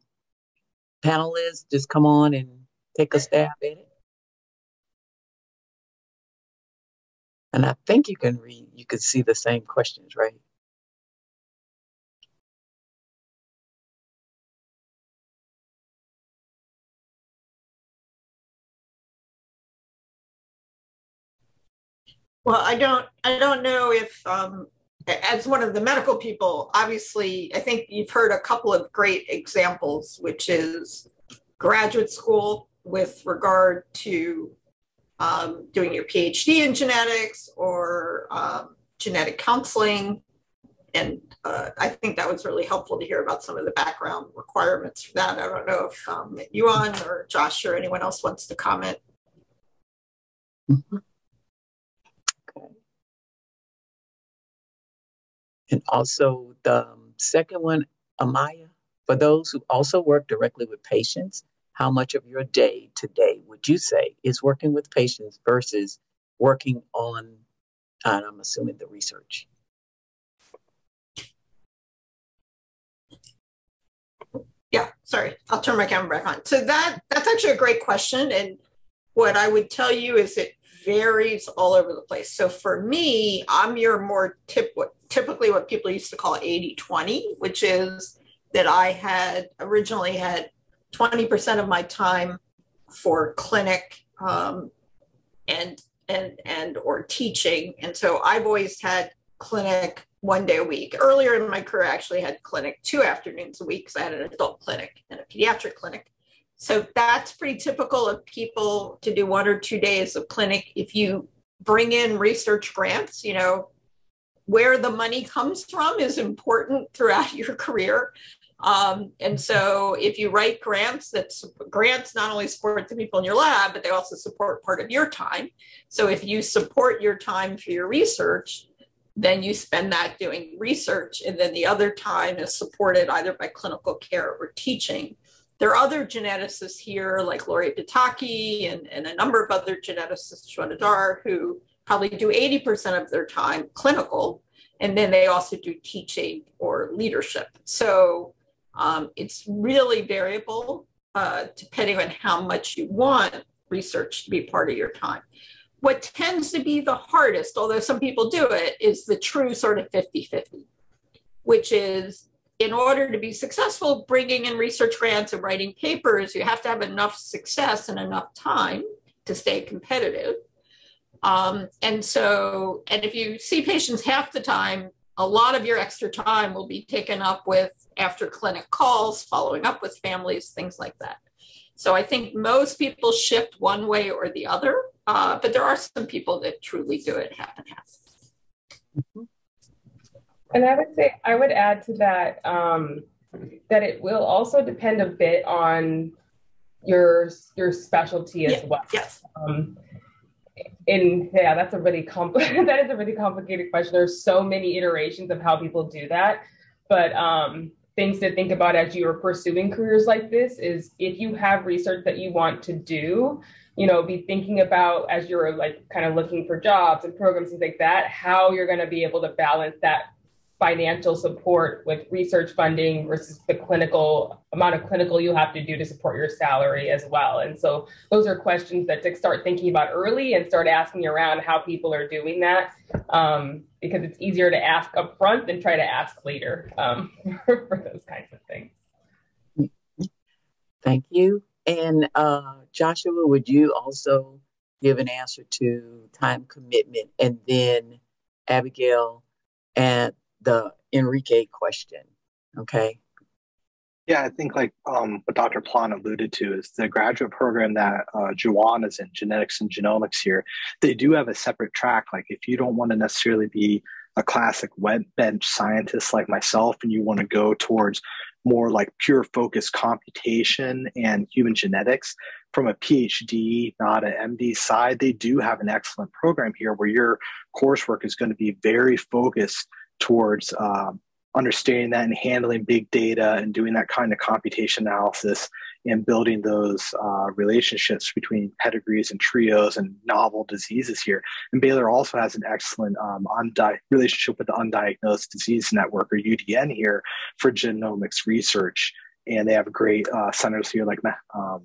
panelists just come on and take a stab at it? And I think you can read, you could see the same questions, right? Well, I don't, I don't know if, um, as one of the medical people, obviously, I think you've heard a couple of great examples, which is graduate school with regard to um, doing your PhD in genetics or um, genetic counseling. And uh, I think that was really helpful to hear about some of the background requirements for that. I don't know if um, Juwan or Josh or anyone else wants to comment. Mm-hmm. And also the um, second one, Amaya, for those who also work directly with patients, how much of your day today would you say is working with patients versus working on, and I'm assuming the research? Yeah, sorry, I'll turn my camera back on. So that that's actually a great question, and what I would tell you is it varies all over the place. So for me, I'm your more tip typically what people used to call 80-20, which is that I had originally had 20% of my time for clinic um, and and and or teaching. And so I've always had clinic one day a week. Earlier in my career, I actually had clinic two afternoons a week I had an adult clinic and a pediatric clinic. So that's pretty typical of people to do one or two days of clinic. If you bring in research grants, you know, where the money comes from is important throughout your career. Um, and so if you write grants that grants not only support the people in your lab, but they also support part of your time. So if you support your time for your research, then you spend that doing research. And then the other time is supported either by clinical care or teaching. There are other geneticists here, like Laurie Potocki and, and a number of other geneticists, Shwanadar, who probably do 80% of their time clinical, and then they also do teaching or leadership. So um, it's really variable uh, depending on how much you want research to be part of your time. What tends to be the hardest, although some people do it, is the true sort of 50 50, which is in order to be successful bringing in research grants and writing papers, you have to have enough success and enough time to stay competitive. Um, and so, and if you see patients half the time, a lot of your extra time will be taken up with after clinic calls, following up with families, things like that. So I think most people shift one way or the other, uh, but there are some people that truly do it half and half. Mm-hmm. And I would say, I would add to that um, that it will also depend a bit on your your specialty as yeah, well. Yes. Um, and yeah, that's a really complicated. that is a really complicated question. There's so many iterations of how people do that, but um, things to think about as you are pursuing careers like this is if you have research that you want to do, you know, be thinking about as you're like kind of looking for jobs and programs and things like that, how you're going to be able to balance that financial support with research funding versus the clinical amount of clinical you have to do to support your salary as well. And so those are questions that to start thinking about early and start asking around how people are doing that um, because it's easier to ask up front than try to ask later um, for those kinds of things. Thank you. And uh, Joshua, would you also give an answer to time commitment and then Abigail and the Enrique question. Okay. Yeah, I think like um, what Dr. Plon alluded to is the graduate program that uh, Juwan is in, genetics and genomics here. They do have a separate track. Like if you don't want to necessarily be a classic wet bench scientist like myself and you want to go towards more like pure focus computation and human genetics from a PhD, not an MD side, they do have an excellent program here where your coursework is going to be very focused towards um, understanding that and handling big data and doing that kind of computation analysis and building those uh, relationships between pedigrees and trios and novel diseases here. And Baylor also has an excellent um, undi- relationship with the Undiagnosed Disease Network or UDN here for genomics research. and they have great uh, centers here, like um,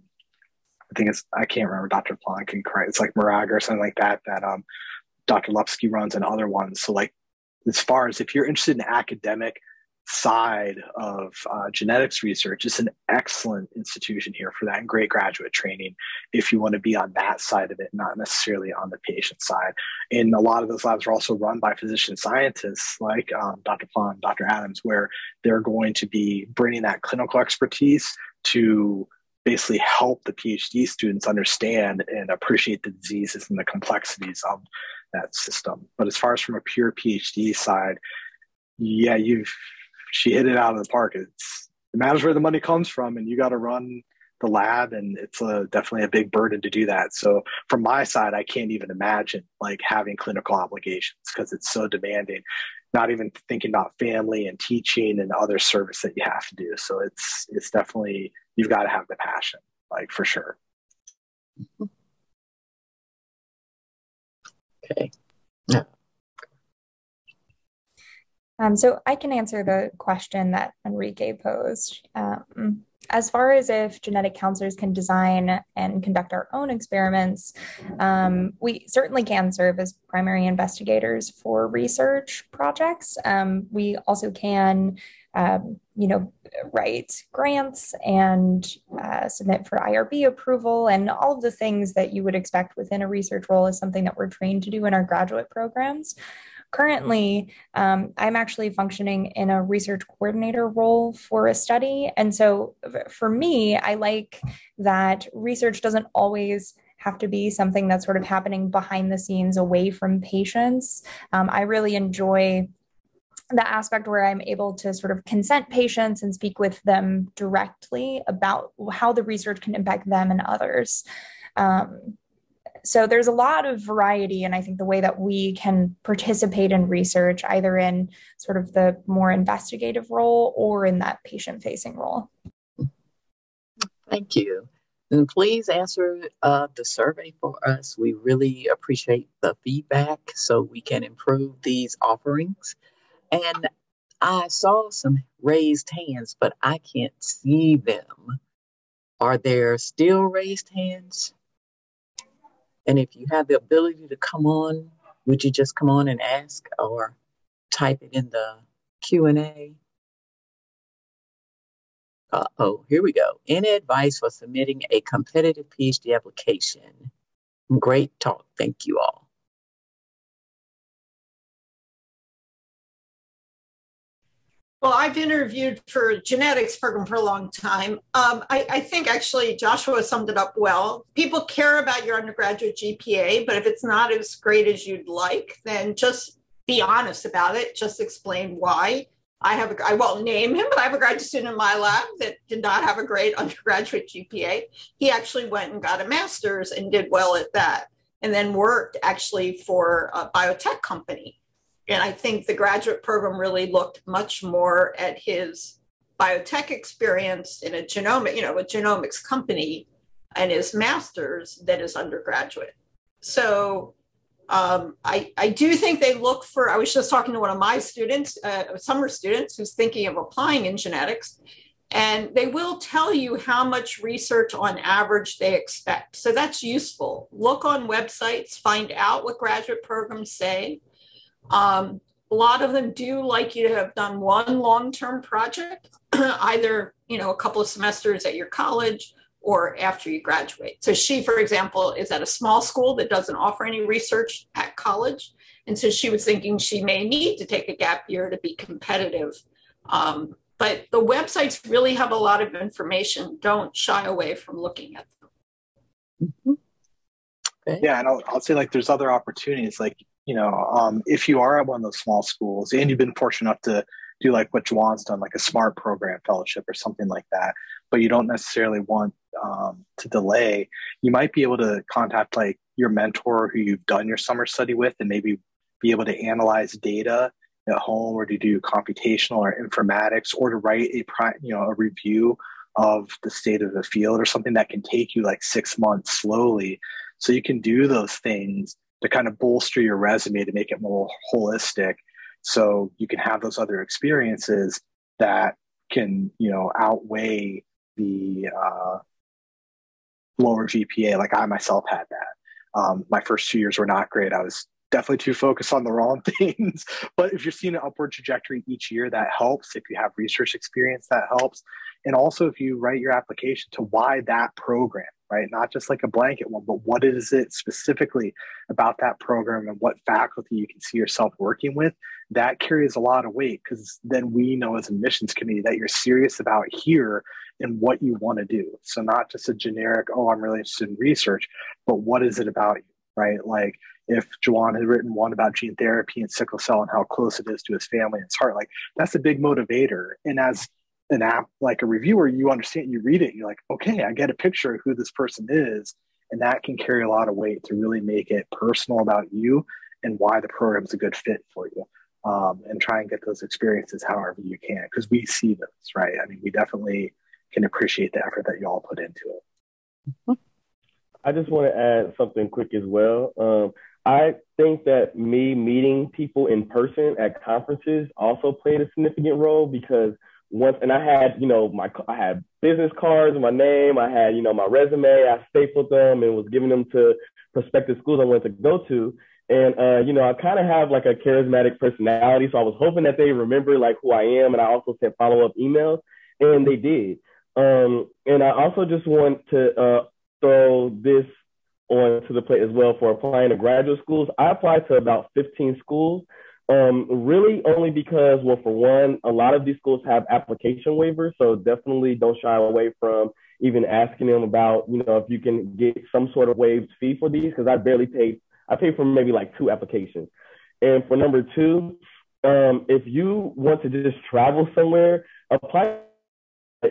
I think it's I can't remember Dr. Plonk and correct. It's like Moraga or something like that that um, Dr. Lupski runs and other ones. So like as far as if you're interested in the academic side of uh, genetics research, it's an excellent institution here for that and great graduate training if you want to be on that side of it, not necessarily on the patient side. And a lot of those labs are also run by physician scientists like um, Dr. Plon, Dr. Adams, where they're going to be bringing that clinical expertise to basically help the PhD students understand and appreciate the diseases and the complexities of that system. But as far as from a pure PhD side, yeah, you've she hit it out of the park. It's it matters where the money comes from, and you got to run the lab, and it's a, definitely a big burden to do that. So from my side, I can't even imagine like having clinical obligations because it's so demanding. Not even thinking about family and teaching and other service that you have to do. So it's it's definitely you've got to have the passion, like for sure. Mm-hmm. Okay. Um, so I can answer the question that Enrique posed. Um, as far as if genetic counselors can design and conduct our own experiments, um, we certainly can serve as primary investigators for research projects. Um, we also can, um, you know, write grants and uh, submit for IRB approval, and all of the things that you would expect within a research role is something that we're trained to do in our graduate programs currently um, i'm actually functioning in a research coordinator role for a study and so for me i like that research doesn't always have to be something that's sort of happening behind the scenes away from patients um, i really enjoy the aspect where I'm able to sort of consent patients and speak with them directly about how the research can impact them and others. Um, so there's a lot of variety and i think the way that we can participate in research either in sort of the more investigative role or in that patient facing role. Thank you. And please answer uh, the survey for us. We really appreciate the feedback so we can improve these offerings. And i saw some raised hands but i can't see them. Are there still raised hands and if you have the ability to come on, would you just come on and ask or type it in the Q&A? Uh-oh, here we go. Any advice for submitting a competitive PhD application? Great talk. Thank you all. Well, I've interviewed for genetics program for a long time. Um, I, I, think actually Joshua summed it up well. People care about your undergraduate GPA, but if it's not as great as you'd like, then just be honest about it. Just explain why. I have a, I won't name him, but I have a graduate student in my lab that did not have a great undergraduate GPA. He actually went and got a master's and did well at that, and then worked actually for a biotech company and I think the graduate program really looked much more at his biotech experience in a genomic, you know, a genomics company and his master's than his undergraduate. So um, I, I do think they look for, I was just talking to one of my students, uh, summer students who's thinking of applying in genetics, and they will tell you how much research on average they expect. So that's useful. Look on websites, find out what graduate programs say. Um, a lot of them do like you to have done one long-term project, either you know a couple of semesters at your college or after you graduate. So she, for example, is at a small school that doesn't offer any research at college, and so she was thinking she may need to take a gap year to be competitive. Um, but the websites really have a lot of information. Don't shy away from looking at them. Mm-hmm. Okay. Yeah, and I'll, I'll say like there's other opportunities. Like you know, um, if you are at one of those small schools and you've been fortunate enough to do like what Juwan's done, like a smart program fellowship or something like that, but you don't necessarily want um, to delay, you might be able to contact like your mentor who you've done your summer study with and maybe be able to analyze data at home or to do computational or informatics or to write a you know a review of the state of the field or something that can take you like six months slowly. So you can do those things to kind of bolster your resume to make it more holistic so you can have those other experiences that can you know outweigh the uh, lower GPA. Like I myself had that. Um, my first two years were not great. I was definitely too focused on the wrong things. but if you're seeing an upward trajectory each year, that helps. If you have research experience, that helps. And also, if you write your application to why that program, right? Not just like a blanket one, but what is it specifically about that program and what faculty you can see yourself working with, that carries a lot of weight because then we know as admissions committee that you're serious about here and what you want to do. So not just a generic, oh, I'm really interested in research, but what is it about you, right? Like if Juwan had written one about gene therapy and sickle cell and how close it is to his family and his heart, like that's a big motivator. And as an app, like a reviewer, you understand, you read it, you're like, okay, I get a picture of who this person is. And that can carry a lot of weight to really make it personal about you and why the program is a good fit for you. Um, and try and get those experiences however you can because we see those, right? I mean, we definitely can appreciate the effort that you all put into it. I just want to add something quick as well. Um, I think that me meeting people in person at conferences also played a significant role because once and I had, you know, my I had business cards, my name, I had, you know, my resume, I stapled them and was giving them to prospective schools I wanted to go to. And uh, you know, I kind of have like a charismatic personality, so I was hoping that they remember like who I am, and I also sent follow up emails, and they did. Um, and I also just want to uh, throw this on to the plate as well for applying to graduate schools. I applied to about 15 schools, um, really only because, well, for one, a lot of these schools have application waivers, so definitely don't shy away from even asking them about, you know, if you can get some sort of waived fee for these, because I barely paid, I paid for maybe like two applications. And for number two, um, if you want to just travel somewhere, apply.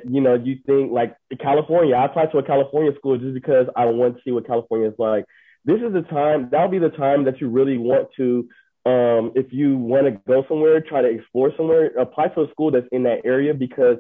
You know, you think like California. I applied to a California school just because I want to see what California is like. This is the time. That'll be the time that you really want to um, if you want to go somewhere, try to explore somewhere, apply to a school that's in that area because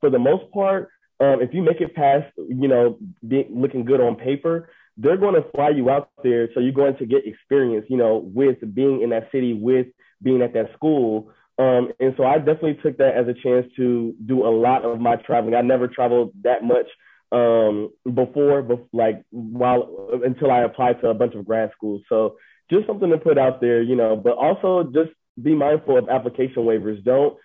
for the most part, um, if you make it past, you know, be, looking good on paper, they're going to fly you out there. So you're going to get experience, you know, with being in that city, with being at that school. Um, and so I definitely took that as a chance to do a lot of my traveling. I never traveled that much um, before, before, like while until I applied to a bunch of grad schools. So just something to put out there, you know, but also just be mindful of application waivers. Don't,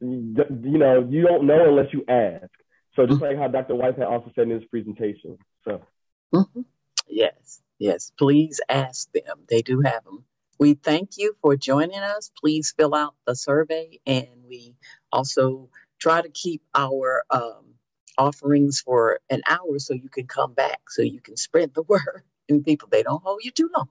you know, you don't know unless you ask. So just mm-hmm. like how Dr. Weiss had also said in his presentation. So, mm-hmm. yes, yes, please ask them. They do have them. We thank you for joining us. Please fill out the survey, and we also try to keep our um, offerings for an hour so you can come back, so you can spread the word. And people, they don't hold you too long.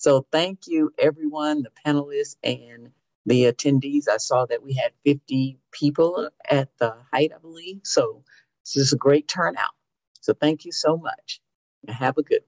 So thank you, everyone, the panelists and the attendees. I saw that we had 50 people at the height, I believe. So this is a great turnout. So thank you so much have a good.